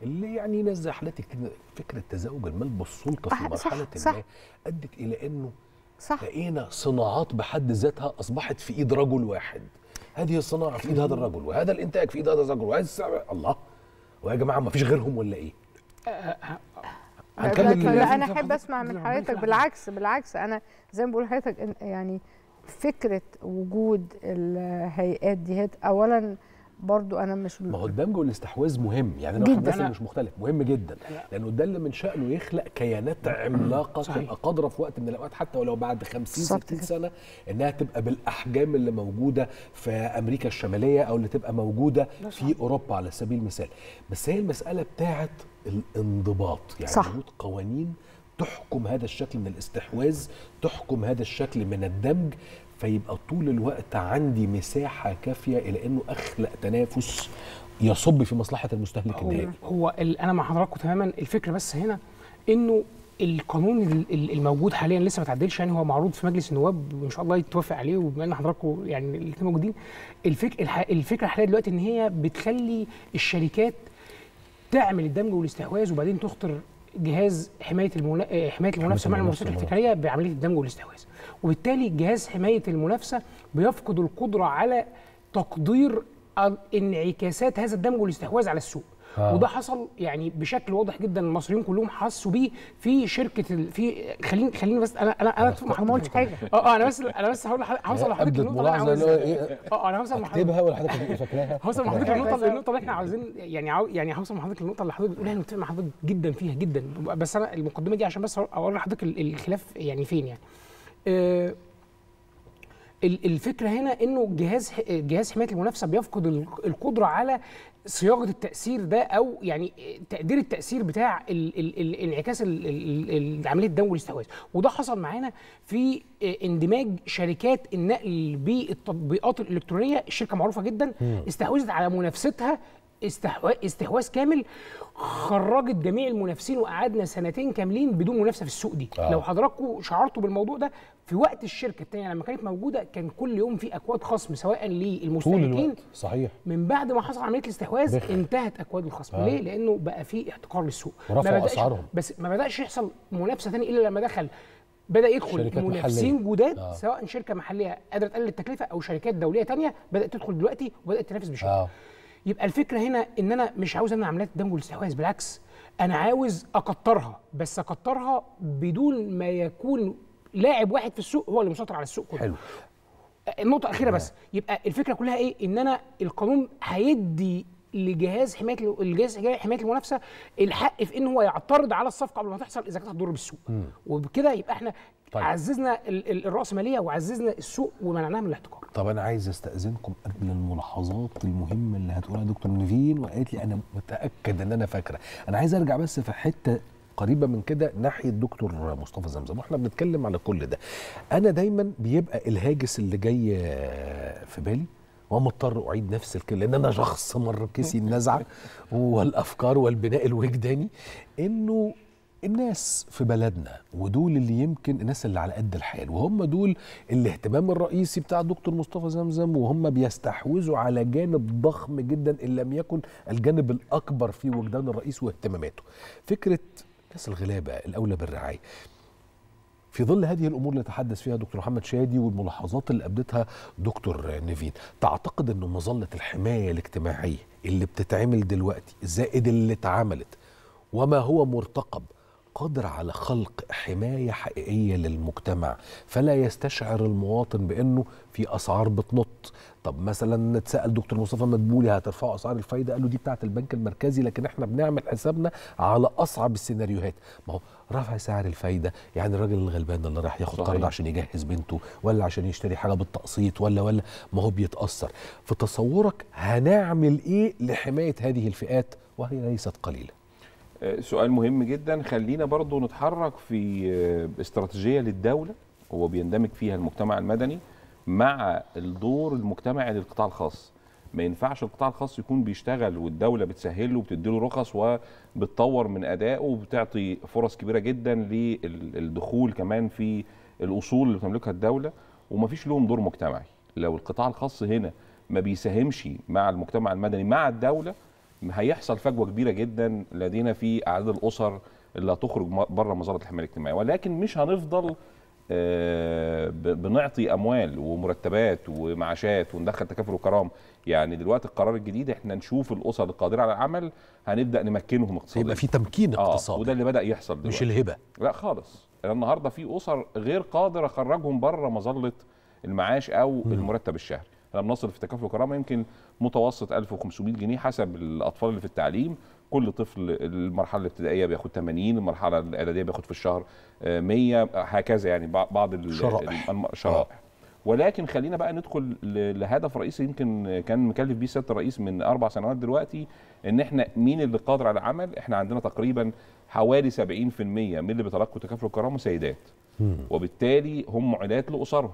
اللي يعني نزع حالات كتير فكرة تزاوج المال بالسلطه في صح- مرحلة صح- ما أدت إلى إنه صح. لقينا صناعات بحد ذاتها أصبحت في إيد رجل واحد. هذه الصناعة في إيد هذا الرجل وهذا الإنتاج في إيد هذا الرجل وهذا السعر الله! ويا جماعة ما فيش غيرهم ولا إيه؟ هنكمل لا, لا أنا أحب أسمع من حضرتك. بالعكس بالعكس أنا زي ما بقول لحضرتك يعني فكرة وجود الهيئات دي اولا برضو أنا مش ما هو الدمج والاستحواذ مهم. يعني أنا أنا- مش مختلف مهم جدا. لأنه ده اللي من شأنه يخلق كيانات عملاقة صحيح. تبقى قادرة في وقت من الأوقات حتى ولو بعد 50 بالظبط 60 كده. سنة إنها تبقى بالأحجام اللي موجودة في أمريكا الشمالية أو اللي تبقى موجودة في أوروبا على سبيل المثال. بس هي المسألة بتاعه الانضباط. يعني صح. وجود قوانين تحكم هذا الشكل من الاستحواذ تحكم هذا الشكل من الدمج فيبقى طول الوقت عندي مساحة كافية إلى إنه أخلق تنافس يصب في مصلحة المستهلك النهائي. هو أنا مع حضراتكم تماما. الفكرة بس هنا إنه القانون ال- ال- الموجود حاليا لسه ما تعدلش يعني هو معروض في مجلس النواب وإن شاء الله يتوافق عليه وبما إن حضراتكم يعني الاثنين موجودين. الفك الفكرة الحالية دلوقتي إن هي بتخلي الشركات تعمل الدمج والاستحواذ وبعدين تخطر جهاز حماية المنا... آه، حماية المنافسة مع المؤسسات طبعاً. الابتكاريه بعملية الدمج والاستحواذ وبالتالي جهاز حماية المنافسة بيفقد القدرة على تقدير انعكاسات هذا الدمج والاستحواذ على السوق آه. وده حصل يعني بشكل واضح جدا المصريين كلهم حسوا بيه في شركة ال... في خليني خليني بس أنا أنا أنا ما ما قلتش حاجة آه آه أنا بس أنا بس هقول لحضرتك- هوصل لحضرتك النقطه اللي أنا عاوزها إيه آه أنا هوصل لحضرتك ولا حضرتك فاكراها هوصل مع حضرتك كويس النقطة أوي. النقطة اللي إحنا عاوزين يعني عاو يعني هوصل مع حضرتك النقطة اللي حضرتك بتقولها أنا متفق مع حضرتك جدا فيها جدا بس أنا المقدمة دي عشان بس أوري لحضرتك ال- الخلاف يعني فين يعني. ال- الفكرة هنا إنه جهاز جهاز حماية المنافسة بيفقد ال- القدرة على صياغة التأثير ده أو يعني تقدير التأثير بتاع انعكاس ال- ال- ال- عملية الدمج والاستحواذ وده حصل معانا في اندماج شركات النقل بالتطبيقات الإلكترونية الشركة معروفة جدا استحوذت على منافستها استحواذ كامل خرجت جميع المنافسين وقعدنا سنتين كاملين بدون منافسة في السوق دي. آه. لو حضراتكم شعرتوا بالموضوع ده في وقت الشركة الثانية لما كانت موجودة كان كل يوم في أكواد خصم سواء للمستهلكين صحيح من بعد ما حصل عملية الاستحواذ. انتهت أكواد الخصم آه. ليه لأنه بقى في احتكار للسوق ورفعوا أسعارهم. بس ما بدأش يحصل منافسة ثاني إلا لما دخل بدأ يدخل منافسين. جداد آه. سواء شركة محلية قادرة تقلل التكلفة أو شركات دولية ثانية بدأت تدخل دلوقتي وبدأت تنافس بشده آه يبقى الفكرة هنا إن أنا مش عاوز أمنع عمليات الدمج والاستحواذ بالعكس أنا عاوز أكترها بس أكترها بدون ما يكون لاعب واحد في السوق هو اللي مسيطر على السوق كله. حلو. النقطة الأخيرة بس يبقى الفكرة كلها إيه؟ إن أنا القانون هيدي لجهاز حماية الجهاز حماية المنافسة الحق في إن هو يعترض على الصفقة قبل ما تحصل إذا كانت هتضر بالسوق. وبكده يبقى إحنا طيب. عززنا ال- ال- الرأسمالية وعززنا السوق ومنعناها من الاحتكار طب أنا عايز أستأذنكم قبل الملاحظات المهمة اللي هتقولها دكتور نيفين وقالت لي أنا متأكد إن أنا فاكرة. أنا عايز أرجع بس في حتة قريبة من كده ناحية دكتور مصطفى زمزم وإحنا بنتكلم على كل ده أنا دايما بيبقى الهاجس اللي جاي آه، في بالي ومضطر أعيد نفس الكلمة لأن أنا شخص مركزي النزعة والأفكار والبناء الوجداني إنه الناس في بلدنا ودول اللي يمكن الناس اللي على قد الحال وهم دول الاهتمام الرئيسي بتاع الدكتور مصطفى زمزم وهم بيستحوذوا على جانب ضخم جدا إن لم يكن الجانب الأكبر في وجدان الرئيس واهتماماته. فكرة الناس الغلابة الأولى بالرعاية. في ظل هذه الأمور اللي تحدث فيها دكتور محمد شادي والملاحظات اللي ابدتها دكتور نيفين تعتقد ان مظلة الحماية الاجتماعية اللي بتتعمل دلوقتي زائد اللي اتعملت وما هو مرتقب قادر على خلق حماية حقيقية للمجتمع فلا يستشعر المواطن بأنه في أسعار بتنط طب مثلا اتسأل دكتور مصطفى مدبولي هترفعوا أسعار الفايدة؟ قال له دي بتاعة البنك المركزي لكن إحنا بنعمل حسابنا على أصعب السيناريوهات. ما هو رفع سعر الفايدة يعني الراجل الغلبان اللي راح ياخد. قرض عشان يجهز بنته ولا عشان يشتري حاجة بالتقسيط ولا ولا؟ ما هو بيتأثر. في تصورك هنعمل إيه لحماية هذه الفئات وهي ليست قليلة؟ آه، سؤال مهم جدا. خلينا برضو نتحرك في آه، استراتيجية للدولة. هو بيندمج فيها المجتمع المدني. مع الدور المجتمعي للقطاع الخاص. ما ينفعش القطاع الخاص يكون بيشتغل والدولة بتسهله وبتديله رخص وبتطور من أدائه وبتعطي فرص كبيرة جدا للدخول كمان في الأصول اللي بتملكها الدولة. ومفيش لهم دور مجتمعي. لو القطاع الخاص هنا ما بيساهمش مع المجتمع المدني مع الدولة هيحصل فجوة كبيرة جدا لدينا في أعداد الأسر اللي هتخرج بره مظله الحماية الاجتماعية. ولكن مش هنفضل بنعطي أموال ومرتبات ومعاشات وندخل تكافل وكرام يعني دلوقتي القرار الجديد إحنا نشوف الأسر القادرة على العمل هنبدأ نمكنهم اقتصاديا. يبقى في تمكين آه اقتصادي. وده اللي بدأ يحصل دلوقتي. مش الهبة. لا خالص. النهارده في أسر غير قادر اخرجهم بره مظلة المعاش أو المرتب الشهري. إحنا بنصل في تكافل وكرامة يمكن متوسط 1500 جنيه حسب الأطفال اللي في التعليم. كل طفل المرحلة الابتدائية بياخد 80 المرحلة الإعدادية بياخد في الشهر آه، 100 هكذا يعني بع- بعض ال- شرائح. الم- الشرائح ولكن خلينا بقى ندخل لهدف رئيسي يمكن كان مكلف بيه سياده الرئيس من أربع سنوات دلوقتي إن إحنا مين اللي قادر على العمل؟ إحنا عندنا تقريبا حوالي 70% من اللي بيتلقوا تكافل وكرامه سيدات وبالتالي هم معيلات لأسرهم.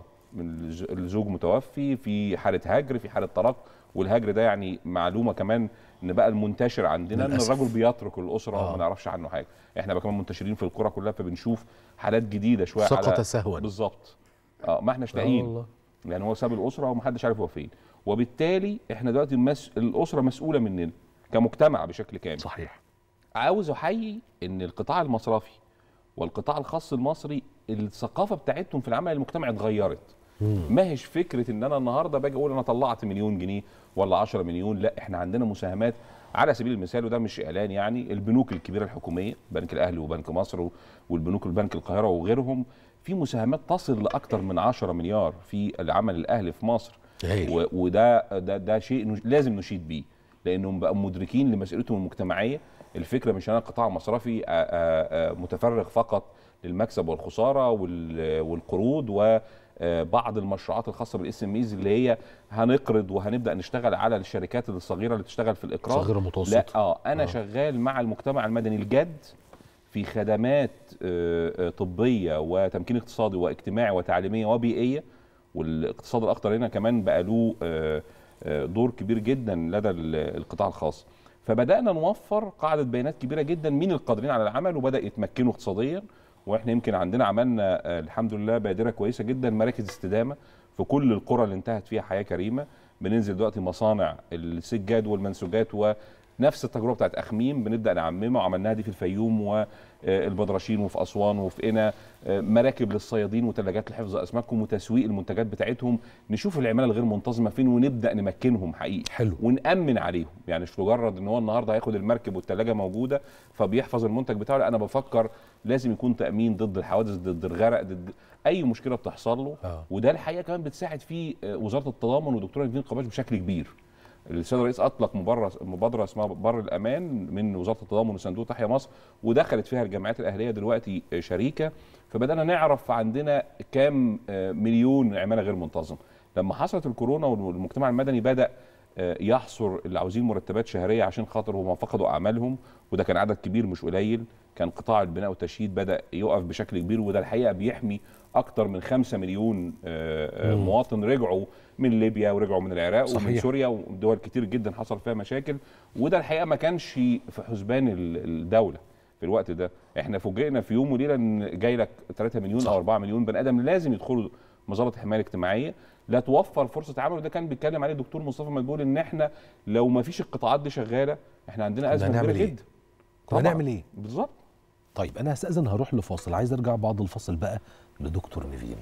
الزوج متوفي في حالة هجر في حالة طلاق والهجر ده يعني معلومة كمان إن بقى المنتشر عندنا إن. الرجل بيترك الأسرة آه. وما نعرفش عنه حاجة إحنا بقى كمان منتشرين في القرى كلها فبنشوف حالات جديدة شوية سقط على- سهوا. بالظبط آه ما إحناش آه لاقيين. لأن هو ساب الأسرة ومحدش عارف هو فين وبالتالي إحنا دلوقتي المس... الأسرة مسؤولة مننا كمجتمع بشكل كامل صحيح عاوز أحيي إن القطاع المصرفي والقطاع الخاص المصري الثقافة بتاعتهم في العمل المجتمعي اتغيرت ما هيش فكرة إن أنا النهارده باجي أقول أنا طلعت مليون جنيه ولا 10 مليون لا إحنا عندنا مساهمات. على سبيل المثال وده مش إعلان يعني البنوك الكبيرة الحكومية بنك الأهلي وبنك مصر والبنوك البنك القاهرة وغيرهم في مساهمات تصل لاكثر من 10 مليار في العمل الأهلي في مصر. و- وده ده ده شيء لازم نشيد بيه لأنهم بقوا مدركين لمسؤوليتهم المجتمعية. الفكرة مش أنا قطاع مصرفي متفرغ فقط للمكسب والخسارة وال- والقروض وبعض المشروعات الخاصة بال SM اللي هي هنقرض وهنبدأ نشتغل على الشركات الصغيرة اللي بتشتغل في الإقراض صغيرة لا متوسطة. آه أنا آه. آه. شغال مع المجتمع المدني الجاد في خدمات آه، آه، طبية وتمكين اقتصادي واجتماعي وتعليمية وبيئية والاقتصاد الأخضر هنا كمان بقى له آه، آه، دور كبير جدا لدى ال- القطاع الخاص فبدأنا نوفر قاعدة بيانات كبيرة جدا مين القادرين على العمل وبدأ يتمكنوا اقتصاديا وإحنا يمكن عندنا عملنا آه، الحمد لله بادرة كويسة جدا مراكز استدامة في كل القرى اللي انتهت فيها حياة كريمة. بننزل دلوقتي مصانع السجاد والمنسوجات ونفس التجربة بتاعت أخميم. بنبدأ نعممها وعملناها دي في الفيوم والبدرشين وفي أسوان وفي قنا آه، مراكب للصيادين وثلاجات لحفظ أسماكهم وتسويق المنتجات بتاعتهم نشوف العمالة الغير منتظمة فين ونبدأ نمكنهم حقيقي حلو. ونأمن عليهم يعني مش مجرد إن هو النهارده هياخد المركب والثلاجه موجودة فبيحفظ المنتج بتاعه لأ أنا بفكر لازم يكون تأمين ضد الحوادث ضد الغرق ضد أي مشكلة بتحصل له آه. وده الحقيقة كمان بتساعد فيه آه، وزارة التضامن ودكتوره نيفين قباش بشكل كبير السيد الرئيس أطلق مبادرة اسمها بر الأمان من وزارة التضامن وصندوق تحيا مصر ودخلت فيها الجامعات الأهلية دلوقتي شريكة. فبدأنا نعرف عندنا كام آه، مليون عمالة غير منتظم. لما حصلت الكورونا والمجتمع المدني بدأ آه، يحصر اللي عاوزين مرتبات شهرية عشان خاطر هم فقدوا أعمالهم وده كان عدد كبير مش قليل. كان قطاع البناء والتشييد بدأ يقف بشكل كبير وده الحقيقة بيحمي أكتر من 5 مليون آه، آه، مواطن رجعوا من ليبيا ورجعوا من العراق ومن صحيح. سوريا ودول كتير جدا حصل فيها مشاكل وده الحقيقة ما كانش في حسبان ال- الدولة في الوقت ده إحنا فوجئنا في يوم وليلة إن جاي لك 3 مليون صح. أو 4 مليون بني آدم لازم يدخلوا مظلة الحمايه الاجتماعيه لا توفر فرصة عمل وده كان بيتكلم عليه الدكتور مصطفى مدبول إن إحنا لو ما فيش القطاعات دي شغالة إحنا عندنا أزمة كبيرة إيه؟ جدا هنعمل إيه؟ بالظبط طيب أنا هستاذن هروح لفاصل. عايز أرجع بعد الفاصل بقى لدكتور نيفين.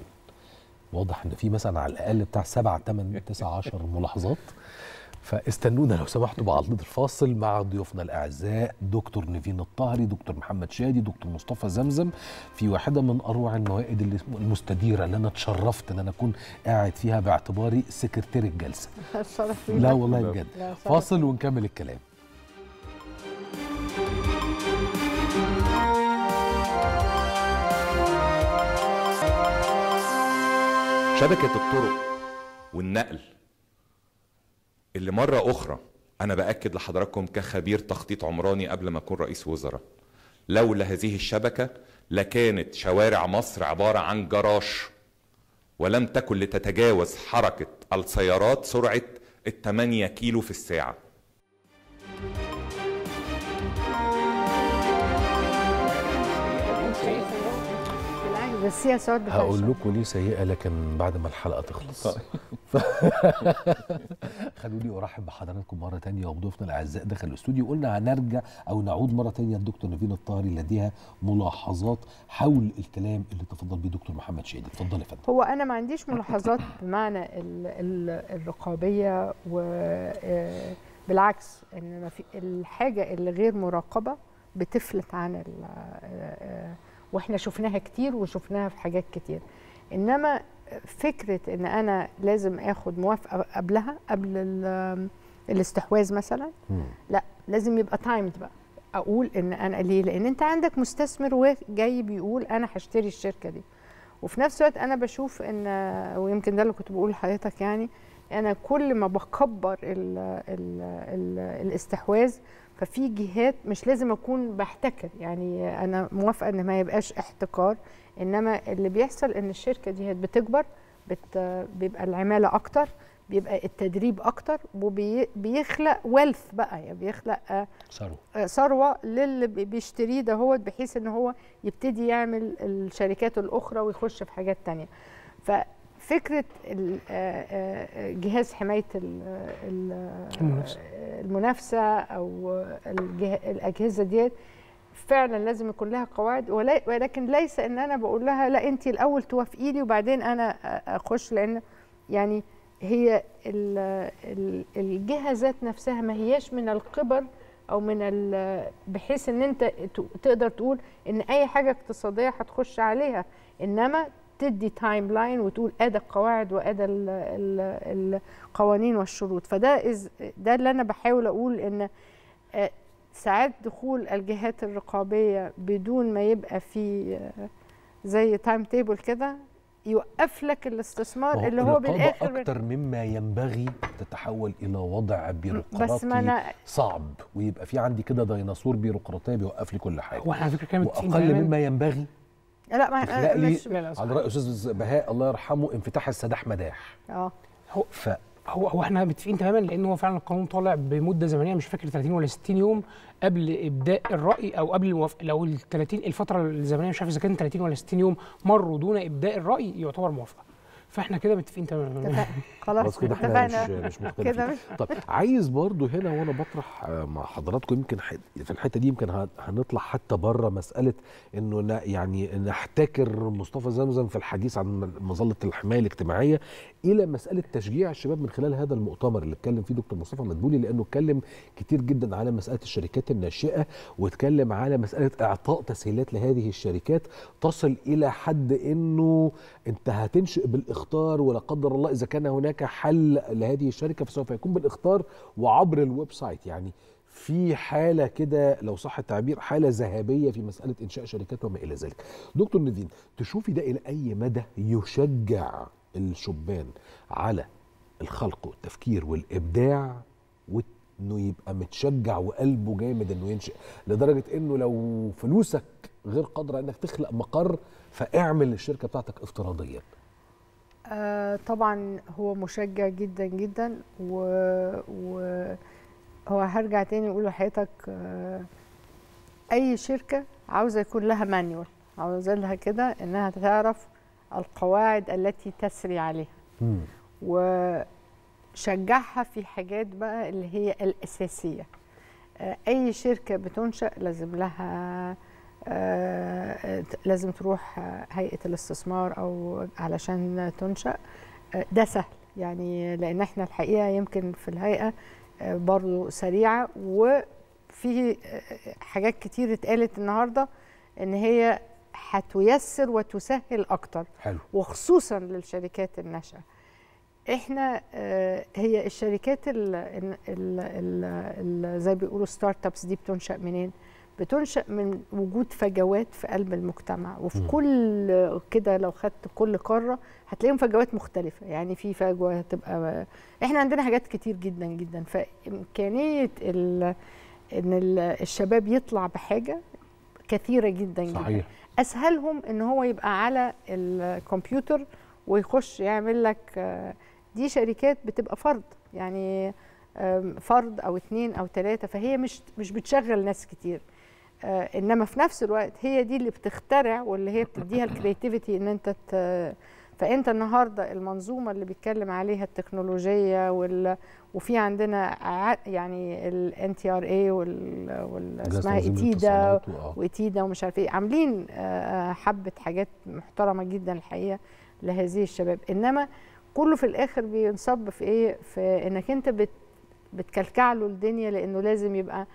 واضح إن في مثلا على الأقل بتاع سبع ثمان تسع عشر ملاحظات. فاستنونا لو سمحتوا بعد الفاصل مع ضيوفنا الأعزاء دكتور نيفين الطهري دكتور محمد شادي دكتور مصطفى زمزم. في واحدة من أروع الموائد المستديرة اللي أنا اتشرفت إن أنا أكون قاعد فيها باعتباري سكرتير الجلسه. لا والله بجد. فاصل ونكمل الكلام. شبكة الطرق والنقل اللي مرة أخرى أنا بأكد لحضراتكم كخبير تخطيط عمراني قبل ما أكون رئيس وزراء. لولا هذه الشبكة لكانت شوارع مصر عبارة عن جراش ولم تكن لتتجاوز حركة السيارات سرعة الثمانية كيلو في الساعة. اس ار بتاع هقول. لكم ليه سيئة لكن بعد ما الحلقة تخلص. ف... خلوني أرحب بحضراتكم مرة تانية وبضيوفنا الأعزاء داخل الاستوديو. قلنا هنرجع أو نعود مرة تانية للدكتور نيفين الطاهري لديها ملاحظات حول الكلام اللي تفضل بيه دكتور محمد شادي اتفضل يا فندم. هو أنا ما عنديش ملاحظات بمعنى ال ال الرقابية وبالعكس إن ما في الحاجة اللي غير مراقبة بتفلت عن ال- آه، وإحنا شفناها كتير وشفناها في حاجات كتير. إنما فكرة إن أنا لازم آخد موافقة قبلها قبل ال- الاستحواذ مثلا مم. لا لازم يبقى تايمد بقى. أقول إن أنا ليه؟ لأن أنت عندك مستثمر جاي بيقول أنا هشتري الشركة دي. وفي نفس الوقت أنا بشوف إن ويمكن ده اللي كنت بقول لحضرتك يعني أنا كل ما بكبر ال ال ال الاستحواذ ففي جهات مش لازم أكون بحتكر. يعني أنا موافقة إن ما يبقاش احتكار إنما اللي بيحصل إن الشركة دي بتكبر بت بيبقى العمالة أكتر بيبقى التدريب أكتر وبيخلق ويلث بقى يعني بيخلق ثروة. ثروة للي بي- بيشتريه ده هو بحيث إن هو يبتدي يعمل الشركات الأخرى ويخش في حاجات تانية. ففكره ال- آه، آه، جهاز حماية ال- ال- المنافسة. المنافسة أو الأجهزة ديت فعلا لازم يكون لها قواعد ولكن ليس إن أنا بقول لها لا انت الأول توافقي لي وبعدين أنا أخش لأن يعني هي ال- ال- الجهه ذات نفسها ما هياش من الكبر أو من ال- بحيث إن أنت تقدر تقول إن أي حاجة اقتصادية هتخش عليها إنما تدي timeline وتقول ادى القواعد وادى ال- ال- القوانين والشروط فده إز- ده اللي أنا بحاول أقول إن آه، ساعات دخول الجهات الرقابية بدون ما يبقى في آه، زي timetable كده يوقف لك الاستثمار اللي هو بالآخر أكتر مما ينبغي تتحول إلى وضع بيروقراطي بس ما أنا صعب ويبقى في عندي كده ديناصور بيروقراطية بيوقف لي كل حاجة هو إحنا على فكرة متفقين وأقل. مما ينبغي لا ما مش لا لا صح. على رأي أستاذ بهاء الله يرحمه انفتاح السداح مداح آه هو ف هو هو إحنا متفقين تماما لأن هو فعلا القانون طالع بمدة زمنية مش فاكر 30 ولا 60 يوم قبل إبداء الرأي أو قبل الموافقه لو ال 30 الفترة الزمنية مش عارف إذا كان 30 ولا 60 يوم مروا دون إبداء الرأي يعتبر موافقة فاحنا كده متفقين تماما. خلاص خلاص كده إحنا مش مش كده مختلفين طب عايز برضو هنا وأنا بطرح آه، مع حضراتكم يمكن في الحتة دي يمكن هن- هنطلع حتى بره مسألة إنه يعني نحتكر مصطفى زمزم في الحديث عن مظلة الحماية الاجتماعية إلى مسألة تشجيع الشباب من خلال هذا المؤتمر اللي اتكلم فيه دكتور مصطفى مدبولي لأنه اتكلم كتير جدا على مسألة الشركات الناشئة واتكلم على مسألة إعطاء تسهيلات لهذه الشركات تصل إلى حد إنه أنت هتنشئ بالاخطار ولا قدر الله إذا كان هناك حل لهذه الشركة فسوف يكون بالاخطار وعبر ال website يعني في حالة كده لو صح التعبير حالة ذهبية في مسألة إنشاء شركات وما إلى ذلك. دكتور نيفين تشوفي ده إلى أي مدى يشجع الشبان على الخلق والتفكير والإبداع وإنه يبقى متشجع وقلبه جامد إنه ينشئ لدرجة إنه لو فلوسك غير قادرة إنك تخلق مقر فاعمل الشركة بتاعتك افتراضيا. آه طبعا هو مشجع جدا جدا و, و هو هرجع تاني أقول لحضرتك آه أي شركة عاوزة يكون لها مانيوال عاوزة لها كده إنها تعرف القواعد التي تسري عليها. وشجعها في حاجات بقى اللي هي الأساسية. آه أي شركة بتنشأ لازم لها لازم تروح آه، هيئة الاستثمار أو علشان تنشأ. آه، ده سهل يعني لأن إحنا الحقيقة يمكن في الهيئة آه، برضو سريعة وفي آه، حاجات كتير اتقالت النهارده إن هي هتيسر وتسهل أكتر حلو. وخصوصا للشركات الناشئة. إحنا آه، هي الشركات ال ال ال ال زي بيقولوا ستارت أبس دي بتنشأ منين؟ بتنشأ من وجود فجوات في قلب المجتمع وفي مم. كل كده لو خدت كل قارة هتلاقيهم فجوات مختلفة. يعني في فجوة هتبقى إحنا عندنا حاجات كتير جدا جدا. فإمكانية ال إن ال- الشباب يطلع بحاجة كثيرة جدا جدا. صحيح. أسهلهم إن هو يبقى على الكمبيوتر ويخش يعمل لك دي شركات بتبقى فرد. يعني فرد أو اتنين أو تلاتة فهي مش مش بتشغل ناس كتير. إنما في نفس الوقت هي دي اللي بتخترع واللي هي بتديها الكرياتيفيتي إن أنت ت... فأنت النهارده المنظومة اللي بيتكلم عليها التكنولوجية وال... وفي عندنا ع... يعني ال NTRA وال... اسمها و- آه. و ITIDA ومش عارف إيه. عاملين آه، حبة حاجات محترمة جدا الحقيقة لهذه الشباب. إنما كله في الآخر بينصب في إيه؟ في إنك أنت بت بتكلكع له الدنيا لأنه لازم يبقى آه،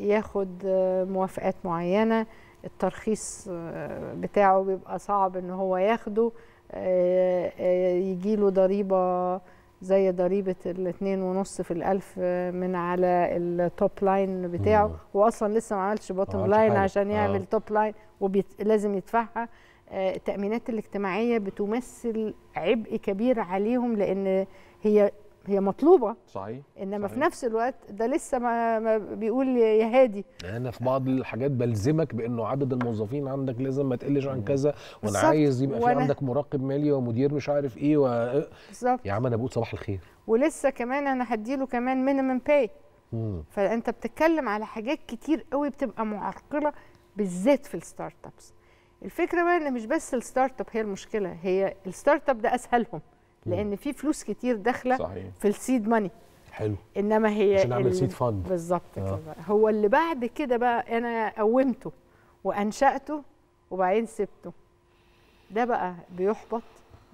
ياخد آه، موافقات معينة الترخيص آه، بتاعه بيبقى صعب إن هو ياخده آه، آه، يجيله ضريبة زي ضريبة الاتنين ونص في الألف آه، من على ال top line بتاعه. هو أصلا لسه ما عملش عملش line. عشان يعمل آه. top line ولازم يدفعها آه، التأمينات الاجتماعية بتمثل عبء كبير عليهم لأن هي هي مطلوبة صحيح إنما في صحيح. نفس الوقت ده لسه ما, ما بيقول يا هادي. أنا في بعض الحاجات بلزمك بإنه عدد الموظفين عندك لازم ما تقلش عن كذا وأنا. عايز يبقى في عندك مراقب مالي ومدير مش عارف إيه و... بالظبط. يا عم أنا بقول صباح الخير. ولسه كمان أنا هديله كمان minimum pay مم. فأنت بتتكلم على حاجات كتير قوي بتبقى معرقلة بالذات في ال startups الفكرة بقى إن مش بس ال startup هي المشكلة هي ال startup ده أسهلهم. لأن في فلوس كتير صحيح. في ال seed money حلو. إنما هي عشان أعمل ال- seed fund بالظبط آه. كده هو اللي بعد كده بقى أنا قومته وأنشأته وبعدين سبته. ده بقى بيحبط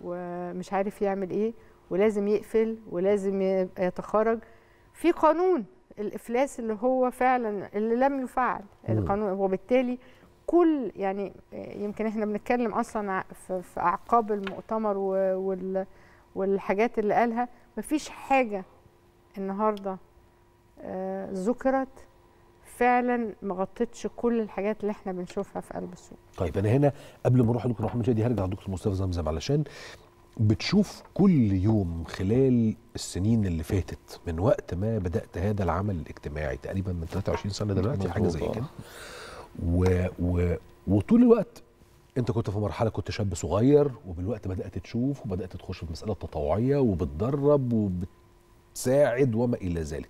ومش عارف يعمل إيه ولازم يقفل ولازم يتخرج. في قانون الإفلاس اللي هو فعلا اللي لم يفعل. القانون. وبالتالي كل يعني يمكن إحنا بنتكلم أصلا في أعقاب المؤتمر وال والحاجات اللي قالها مفيش حاجة النهارده آه، ذكرت فعلا ما غطتش كل الحاجات اللي إحنا بنشوفها في قلب السوق. طيب أنا هنا قبل ما أروح لدكتور محمد شادي هرجع لدكتور مصطفى زمزم علشان بتشوف كل يوم خلال السنين اللي فاتت من وقت ما بدأت هذا العمل الاجتماعي تقريبا من 23 سنة دلوقتي حاجة زي كده. و و وطول الوقت انت كنت في مرحلة كنت شاب صغير وبالوقت بدأت تشوف وبدأت تخش في مسألة تطوعية وبتدرب وبتساعد وما إلى ذلك.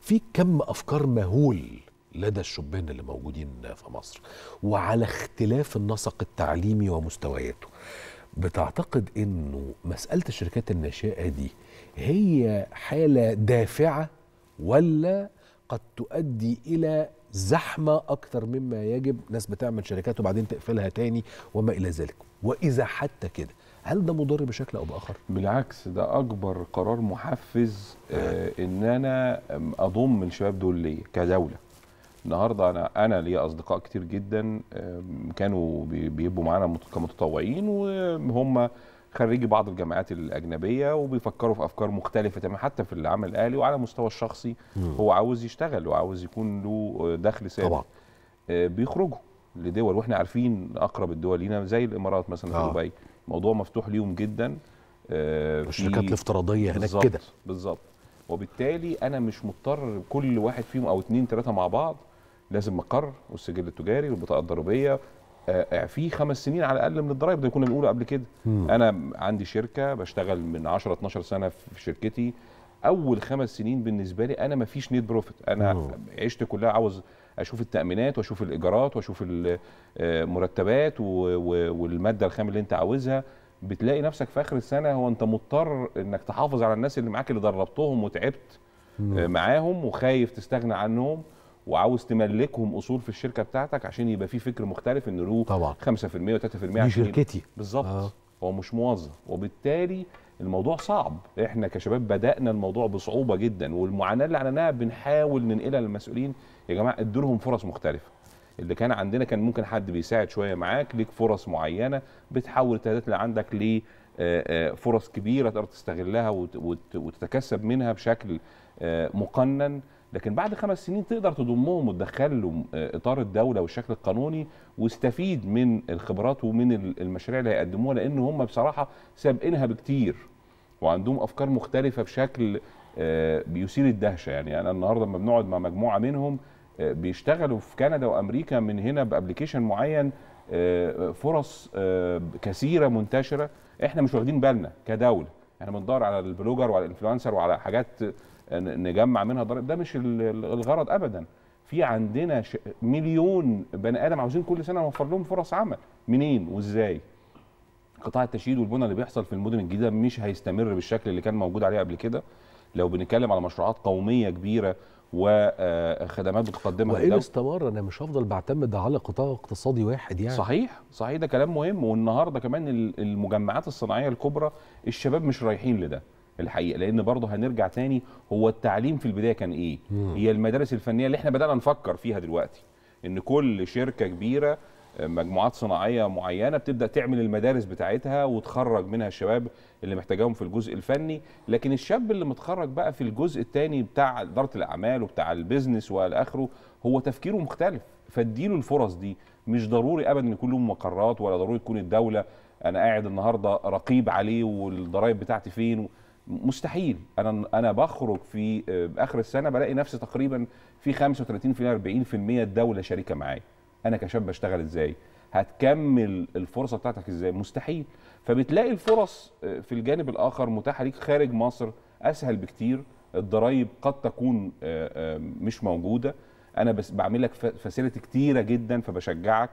في كم أفكار مهول لدى الشبان اللي موجودين في مصر؟ وعلى اختلاف النسق التعليمي ومستوياته. بتعتقد إنه مسألة الشركات الناشئة دي هي حالة دافعة ولا قد تؤدي إلى زحمة أكتر مما يجب. ناس بتعمل شركات وبعدين تقفلها تاني وما إلى ذلك. وإذا حتى كده هل ده مضر بشكل أو بآخر؟ بالعكس ده أكبر قرار محفز آه إن أنا أضم الشباب دول ليا كدولة. النهارده أنا أنا ليا أصدقاء كتير جدا كانوا بي- بيبقوا معانا مت- كمتطوعين وهم خريجي بعض الجامعات الأجنبية وبيفكروا في أفكار مختلفة تماما حتى في العمل الاهلي وعلى المستوى الشخصي هو عاوز يشتغل وعاوز يكون له دخل ثابت. طبعا. آه، بيخرجوا لدول وإحنا عارفين أقرب الدول لينا زي الإمارات مثلا في آه. دبي. موضوع مفتوح ليهم جدا. آه، في- الشركات الافتراضية هناك كده. بالظبط. وبالتالي أنا مش مضطر كل واحد فيهم أو اتنين تلاتة مع بعض لازم مقر والسجل التجاري والبطاقة الضريبية في خمس سنين على الأقل من الضرايب ده كنا بنقوله قبل كده. مم. أنا عندي شركة بشتغل من 10 12 سنة في شركتي. أول خمس سنين بالنسبة لي أنا ما فيش net profit أنا مم. عشت كلها عاوز أشوف التأمينات وأشوف الإيجارات وأشوف المرتبات والمادة الخام اللي أنت عاوزها. بتلاقي نفسك في آخر السنة هو أنت مضطر إنك تحافظ على الناس اللي معاك اللي دربتهم وتعبت آه، معاهم وخايف تستغنى عنهم. وعاوز تملكهم أصول في الشركة بتاعتك عشان يبقى في فكر مختلف إن له طبعا. 5% و3% دي شركتي. بالظبط. آه. هو مش موظف. وبالتالي الموضوع صعب. إحنا كشباب بدأنا الموضوع بصعوبة جدا والمعاناة اللي عانيناها بنحاول ننقلها للمسؤولين. يا جماعة ادوا لهم فرص مختلفة. اللي كان عندنا كان ممكن حد بيساعد شوية معاك ليك فرص معينة بتحول التهديدات اللي عندك ل آه، آه، فرص كبيرة تقدر تستغلها وت- وت- وتتكسب منها بشكل آه، مقنن. لكن بعد خمس سنين تقدر تضمهم وتدخلهم آه، إطار الدولة والشكل القانوني واستفيد من الخبرات ومن ال- المشاريع اللي هيقدموها لأن هم بصراحة سابقينها بكتير وعندهم أفكار مختلفة بشكل آه، بيثير الدهشة. يعني أنا النهارده لما بنقعد مع مجموعة منهم آه، بيشتغلوا في كندا وأمريكا من هنا ب application معين فرص كثيرة منتشرة. إحنا مش واخدين بالنا كدولة. إحنا بندور على ال blogger وعلى ال influencer وعلى حاجات نجمع منها ضرائب. ده مش ال- ال- الغرض ابدا. في عندنا مليون بني آدم عاوزين كل سنة نوفر لهم فرص عمل. منين وإزاي؟ قطاع التشييد والبنى اللي بيحصل في المدن الجديدة مش هيستمر بالشكل اللي كان موجود عليه قبل كده. لو بنتكلم على مشروعات قومية كبيرة وخدمات بتقدمها وإن. استمر؟ أنا مش هفضل بعتمد على قطاع اقتصادي واحد يعني. صحيح صحيح ده كلام مهم. والنهاردة كمان ال- المجمعات الصناعية الكبرى الشباب مش رايحين لده. الحقيقة. لأن برضه هنرجع تاني هو التعليم في البداية كان إيه؟ مم. هي المدارس الفنية اللي إحنا بدأنا نفكر فيها دلوقتي. إن كل شركة كبيرة مجموعات صناعية معينة بتبدأ تعمل المدارس بتاعتها وتخرج منها الشباب اللي محتاجاهم في الجزء الفني. لكن الشاب اللي متخرج بقى في الجزء الثاني بتاع إدارة الأعمال وبتاع البيزنس وإلى آخره هو تفكيره مختلف. فاديله الفرص دي. مش ضروري ابدا يكون له مقرات ولا ضروري تكون الدولة أنا قاعد النهارده رقيب عليه والضرايب بتاعتي فين مستحيل. أنا أنا بخرج في آه، آخر السنة بلاقي نفسي تقريبا في 35% 40% الدولة شريكة معايا. أنا كشاب بشتغل إزاي؟ هتكمل الفرصة بتاعتك إزاي؟ مستحيل. فبتلاقي الفرص آه، في الجانب الآخر متاحة ليك خارج مصر أسهل بكتير. الضرايب قد تكون آه، مش موجودة. أنا بس بعمل لك فاسيلتي كتيرة جدا فبشجعك.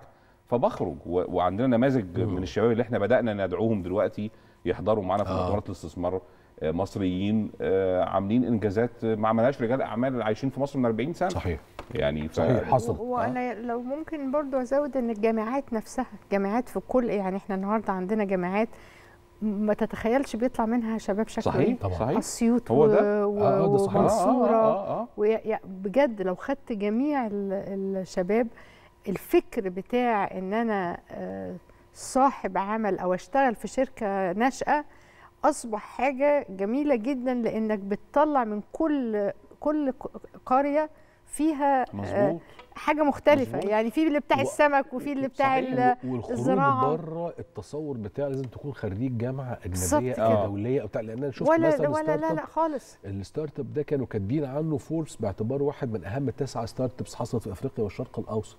فبخرج. وعندنا نماذج من الشباب اللي إحنا بدأنا ندعوهم دلوقتي يحضروا معانا في. مؤتمرات الاستثمار. مصريين آه، عاملين إنجازات ما عملهاش رجال أعمال عايشين في مصر من 40 سنة صحيح يعني ف... صحيح حصل وأنا لو ممكن برضو أزود إن الجامعات نفسها جامعات في كل يعني إحنا النهارده عندنا جامعات ما تتخيلش بيطلع منها شباب شكله صحيح إيه طبعا. صحيح أسيوط هو ده. و- آه، ده صحيح. ومنصورة آه آه آه. ويا- يا- بجد لو خدت جميع ال- الشباب الفكر بتاع إن أنا آه، صاحب عمل أو أشتغل في شركة ناشئة أصبح حاجة جميلة جدا لإنك بتطلع من كل كل قرية فيها آه، مظبوط حاجة مختلفة مظبوط. يعني في اللي بتاع و- السمك وفي اللي بتاع صحيح. ال- والخروج الزراعة. بره التصور بتاع لازم تكون خريج جامعة أجنبية. أو دولية أو بتاع لأن أنا شفت ولا مثلا ولا لا لا خالص ال startup ده كانوا كاتبين عنه فوربس باعتباره واحد من أهم تسعة startups حصلت في أفريقيا والشرق الأوسط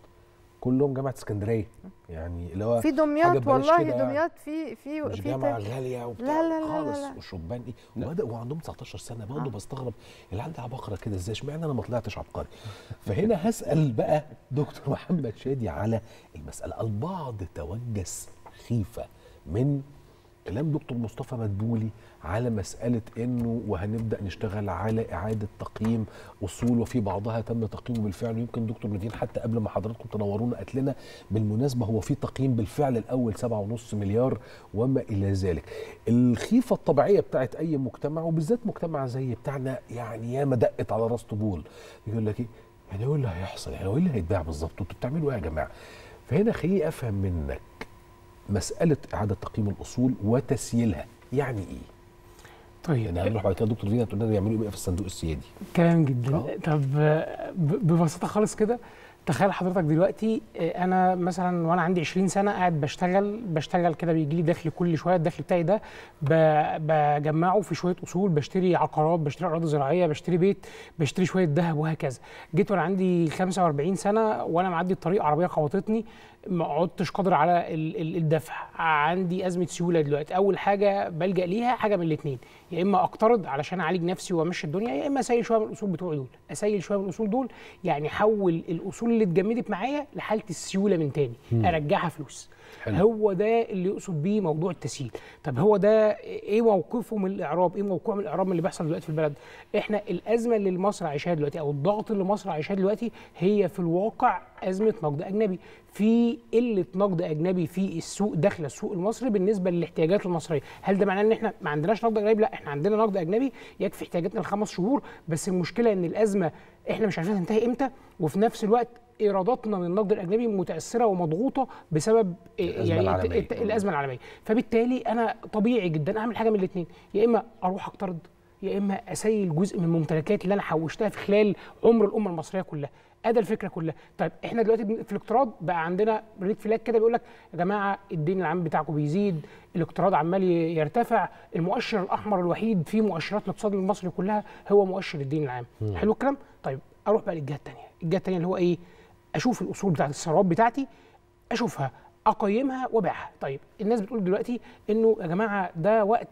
كلهم جامعة اسكندرية. يعني اللي هو في دمياط والله يعني. دمياط في في مش في جامعة غالية وبتاع لا- لا- لا- خالص لا- لا. والشبان إيه وعندهم 19 سنة برضه آه. بستغرب. اللي عندي عباقره كده إزاي؟ اشمعنى أنا ما طلعتش عبقري؟ فهنا هسأل بقى دكتور محمد شادي على المسألة. البعض توجس خيفة من كلام دكتور مصطفى مدبولي على مسألة إنه وهنبدأ نشتغل على إعادة تقييم أصول وفي بعضها تم تقييمه بالفعل. ويمكن دكتور نيفين حتى قبل ما حضراتكم تنورونا قالت لنا بالمناسبة هو في تقييم بالفعل سبعة ونص مليار وما إلى ذلك. الخيفة الطبيعية بتاعت أي مجتمع وبالذات مجتمع زي بتاعنا يعني ياما دقت على راس طبول. يقول لك إيه؟ يعني إيه اللي هيحصل؟ يعني إيه اللي هيتباع بالظبط؟ أنتوا بتعملوا إيه يا جماعة؟ فهنا خليني أفهم منك. مسألة إعادة تقييم الأصول وتسييلها. يعني إيه؟ طيب. يعني هنروح بعد كده دكتور فينا تقول لنا يعملوا بقى في الصندوق السيادي. كلام جدا. آه. طب ببساطة خالص كده تخيل حضرتك دلوقتي آه، أنا مثلا وأنا عندي 20 سنة قاعد بشتغل بشتغل كده بيجي لي دخل كل شوية الدخل بتاعي ده بجمعه في شوية أصول بشتري عقارات بشتري أراضي زراعية بشتري بيت بشتري شوية ذهب وهكذا. جيت وأنا عندي 45 سنة وأنا معدي الطريق عربية خبطتني ما عدتش قادر على ال- ال- الدفع. عندي أزمة سيولة دلوقتي. أول حاجة بلجأ ليها حاجة من الاثنين يا إما أقترض علشان أعالج نفسي وأمشي الدنيا يا إما أسيل شوية من الأصول بتوعي دول. أسيل شوية من الأصول دول يعني حول الأصول اللي اتجمدت معايا لحالة السيولة من تاني. أرجعها فلوس. حلو. هو ده اللي يقصد بيه موضوع التسهيل طب هو ده إيه موقفه من الإعراب؟ إيه موقعه من الإعراب من اللي بيحصل دلوقتي في البلد؟ إحنا الأزمة اللي مصر عايشاها دلوقتي أو الضغط اللي مصر عايشاه دلوقتي هي في الواقع أزمة نقد أجنبي. في قلة نقد أجنبي في السوق داخل السوق المصري بالنسبة للاحتياجات المصرية. هل ده معناه إن إحنا ما عندناش نقد أجنبي؟ لا إحنا عندنا نقد أجنبي يكفي احتياجاتنا لخمس شهور. بس المشكلة إن الأزمة إحنا مش عارفين تنتهي إمتى؟ وفي نفس الوقت ايراداتنا من النقد الأجنبي متأثرة ومضغوطة بسبب الأزمة يعني العالمية. الأزمة العالمية. فبالتالي أنا طبيعي جدا أعمل حاجة من الاثنين يا إما أروح أقترض يا إما أسيل جزء من الممتلكات اللي أنا حوشتها في خلال عمر الأمة المصرية كلها. أدي الفكرة كلها. طيب إحنا دلوقتي في الاقتراض بقى عندنا ريد فلاج كده بيقول لك يا جماعة الدين العام بتاعكم بيزيد الاقتراض عمال يرتفع المؤشر الأحمر الوحيد في مؤشرات الاقتصاد المصري كلها هو مؤشر الدين العام. حلو الكلام؟ طيب أروح بقى للجهة الثانية الجهة الثانية اللي هو إيه؟ أشوف الأصول بتاعت الثروات بتاعتي أشوفها أقيمها وأبيعها. طيب الناس بتقول دلوقتي إنه يا جماعة ده وقت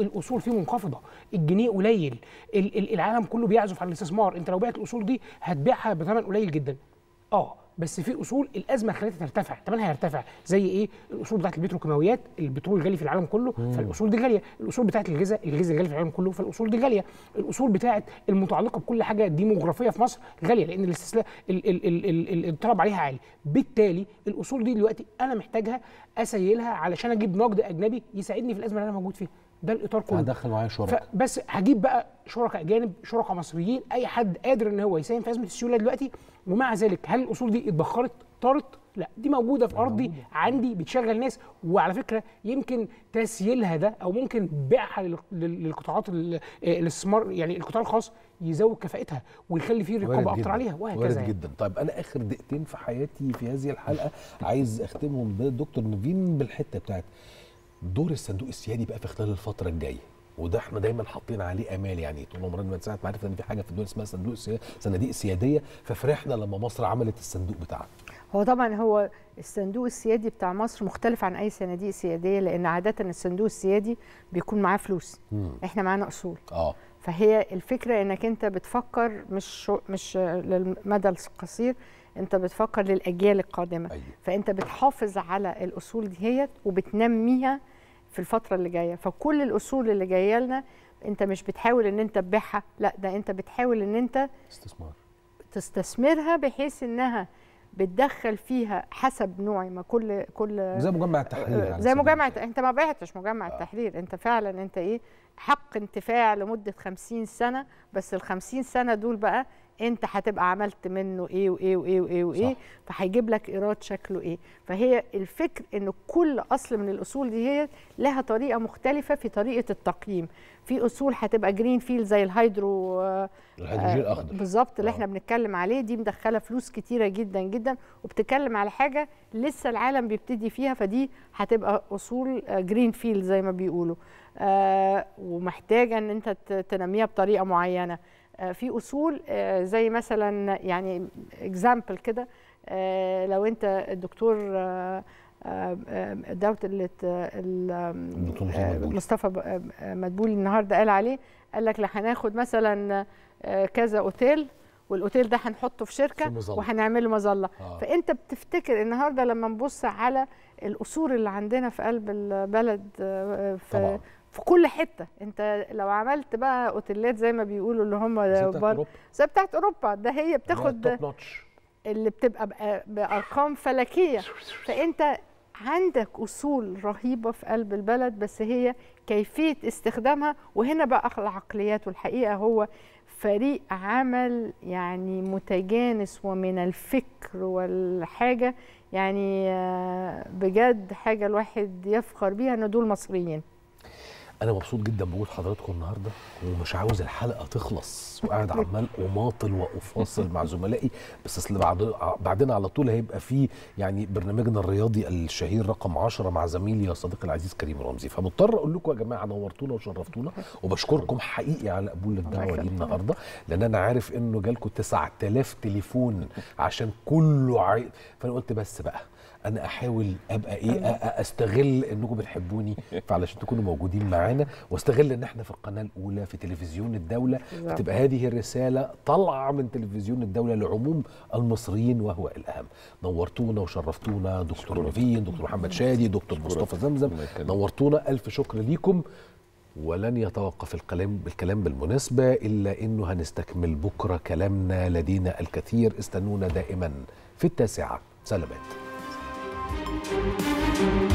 الأصول فيه منخفضة الجنيه قليل ال- ال- العالم كله بيعزف عن الاستثمار. أنت لو بعت الأصول دي هتبيعها بثمن قليل جدا. آه بس في اصول الازمه خلتها ترتفع ثمنها هيرتفع؟ زي إيه؟ الاصول بتاعت البتروكيماويات البترول غالي في العالم كله فالاصول دي غاليه. الاصول بتاعت الغذاء الغذاء غالي في العالم كله فالاصول دي غاليه. الاصول بتاعت المتعلقه بكل حاجة ديموغرافيه في مصر غاليه لأن الاستسلام ال- ال- ال- ال- ال- الطلب عليها عالي. بالتالي الاصول دي دلوقتي أنا محتاجها اسيلها علشان أجيب نقد اجنبي يساعدني في الازمه اللي أنا موجود فيها. ده الإطار كله. هدخل معايا شركاء فبس هجيب بقى شركاء أجانب شركاء مصريين أي حد قادر إن هو يساهم في أزمة السيولة دلوقتي. ومع ذلك هل الأصول دي اتبخرت طارت؟ لا دي موجودة في أرضي عندي بتشغل ناس. وعلى فكرة يمكن تسييلها ده أو ممكن بيعها لل- لل- للقطاعات ال- آه، الاستثمار يعني القطاع الخاص يزود كفاءتها ويخلي فيه رقابة أكتر. عليها. وهكذا وارد يعني. جدا. طيب أنا آخر دقيقتين في حياتي في هذه الحلقة عايز أختمهم بدكتور نيفين بالحتة بتاعت دور الصندوق السيادي بقى في خلال الفترة الجاية. وده إحنا دايما حاطين عليه أمال يعني طول عمرنا من ساعه ما عرفنا إن في حاجة في الدنيا اسمها صندوق صناديق سياديه ففرحنا لما مصر عملت الصندوق بتاعها. هو طبعا هو الصندوق السيادي بتاع مصر مختلف عن أي صناديق سيادية لأن عادة الصندوق السيادي بيكون معاه فلوس. مم. إحنا معانا اصول آه. فهي الفكرة إنك أنت بتفكر مش مش للمدى القصير أنت بتفكر للأجيال القادمة. أيوه. فأنت بتحافظ على الأصول ديت وبتنميها في الفترة اللي جاية فكل الأصول اللي جاية لنا أنت مش بتحاول إن أنت تبيعها لا ده أنت بتحاول إن أنت استثمار تستثمرها بحيث إنها بتدخل فيها حسب نوع ما كل كل زي مجمع التحرير زي مجمع. أنت ما بعتش مجمع آه. التحرير أنت فعلا أنت إيه حق انتفاع لمدة 50 سنة بس ال 50 سنة دول بقى انت هتبقى عملت منه إيه وايه وايه وايه وايه. فهيجيب لك ايراد شكله إيه. فهي الفكر ان كل اصل من الاصول دي هي لها طريقة مختلفة في طريقة التقييم. في اصول هتبقى greenfield زي الهيدرو آه، الهيدروجين آه، الأخضر. بالظبط اللي آه. إحنا بنتكلم عليه. دي مدخلة فلوس كتيرة جدا جدا وبتتكلم على حاجة لسه العالم بيبتدي فيها فدي هتبقى اصول greenfield زي ما بيقولوا. آه ومحتاجة ان انت تنميها بطريقة معينة. في أصول آه زي مثلا يعني example كده آه لو أنت الدكتور آه آه، آه، دوت اللي مصطفى آه، آه، مدبولي النهارده قال عليه قال لك لا هناخد مثلا آه، كذا أوتيل والأوتيل ده هنحطه في شركة. وهنعمله مظلة آه. فأنت بتفتكر النهارده لما نبص على القصور اللي عندنا في قلب البلد آه، في طبعا في كل حتة. انت لو عملت بقى أوتيلات زي ما بيقولوا اللي هم زي بتاعت. زي بتاعت أوروبا. ده هي بتاخد اللي بتبقى بأرقام فلكية. فأنت عندك أصول رهيبة في قلب البلد بس هي كيفية استخدامها. وهنا بقى العقليات والحقيقة هو فريق عمل يعني متجانس ومن الفكر والحاجة. يعني آه، بجد حاجة الواحد يفخر بيها إن دول مصريين. أنا مبسوط جدا بوجود حضراتكم النهارده ومش عاوز الحلقة تخلص وقاعد عمال أماطل وأفاصل مع زملائي بس أصل بعد بعدين على طول هيبقى في يعني برنامجنا الرياضي الشهير رقم 10 مع زميلي يا صديقي العزيز كريم رمزي. فمضطر أقول لكم يا جماعة نورتونا وشرفتونا وبشكركم حقيقي على قبول الدعوة دي النهارده لأن أنا عارف إنه جالكم 9000 تليفون عشان كله عاي... فأنا قلت بس بقى أنا احاول ابقى إيه استغل انكم بتحبوني فعلشان تكونوا موجودين معانا واستغل ان إحنا في القناة الاولى في تلفزيون الدولة. فتبقى هذه الرسالة طالعة من تلفزيون الدولة لعموم المصريين وهو الأهم نورتونا وشرفتونا دكتور. نيفين دكتور محمد شادي دكتور. مصطفى زمزم. نورتونا ألف شكر ليكم ولن يتوقف الكلام بالكلام بالمناسبة إلا أنه هنستكمل بكرة كلامنا لدينا الكثير استنونا دائما في التاسعة سلامات Música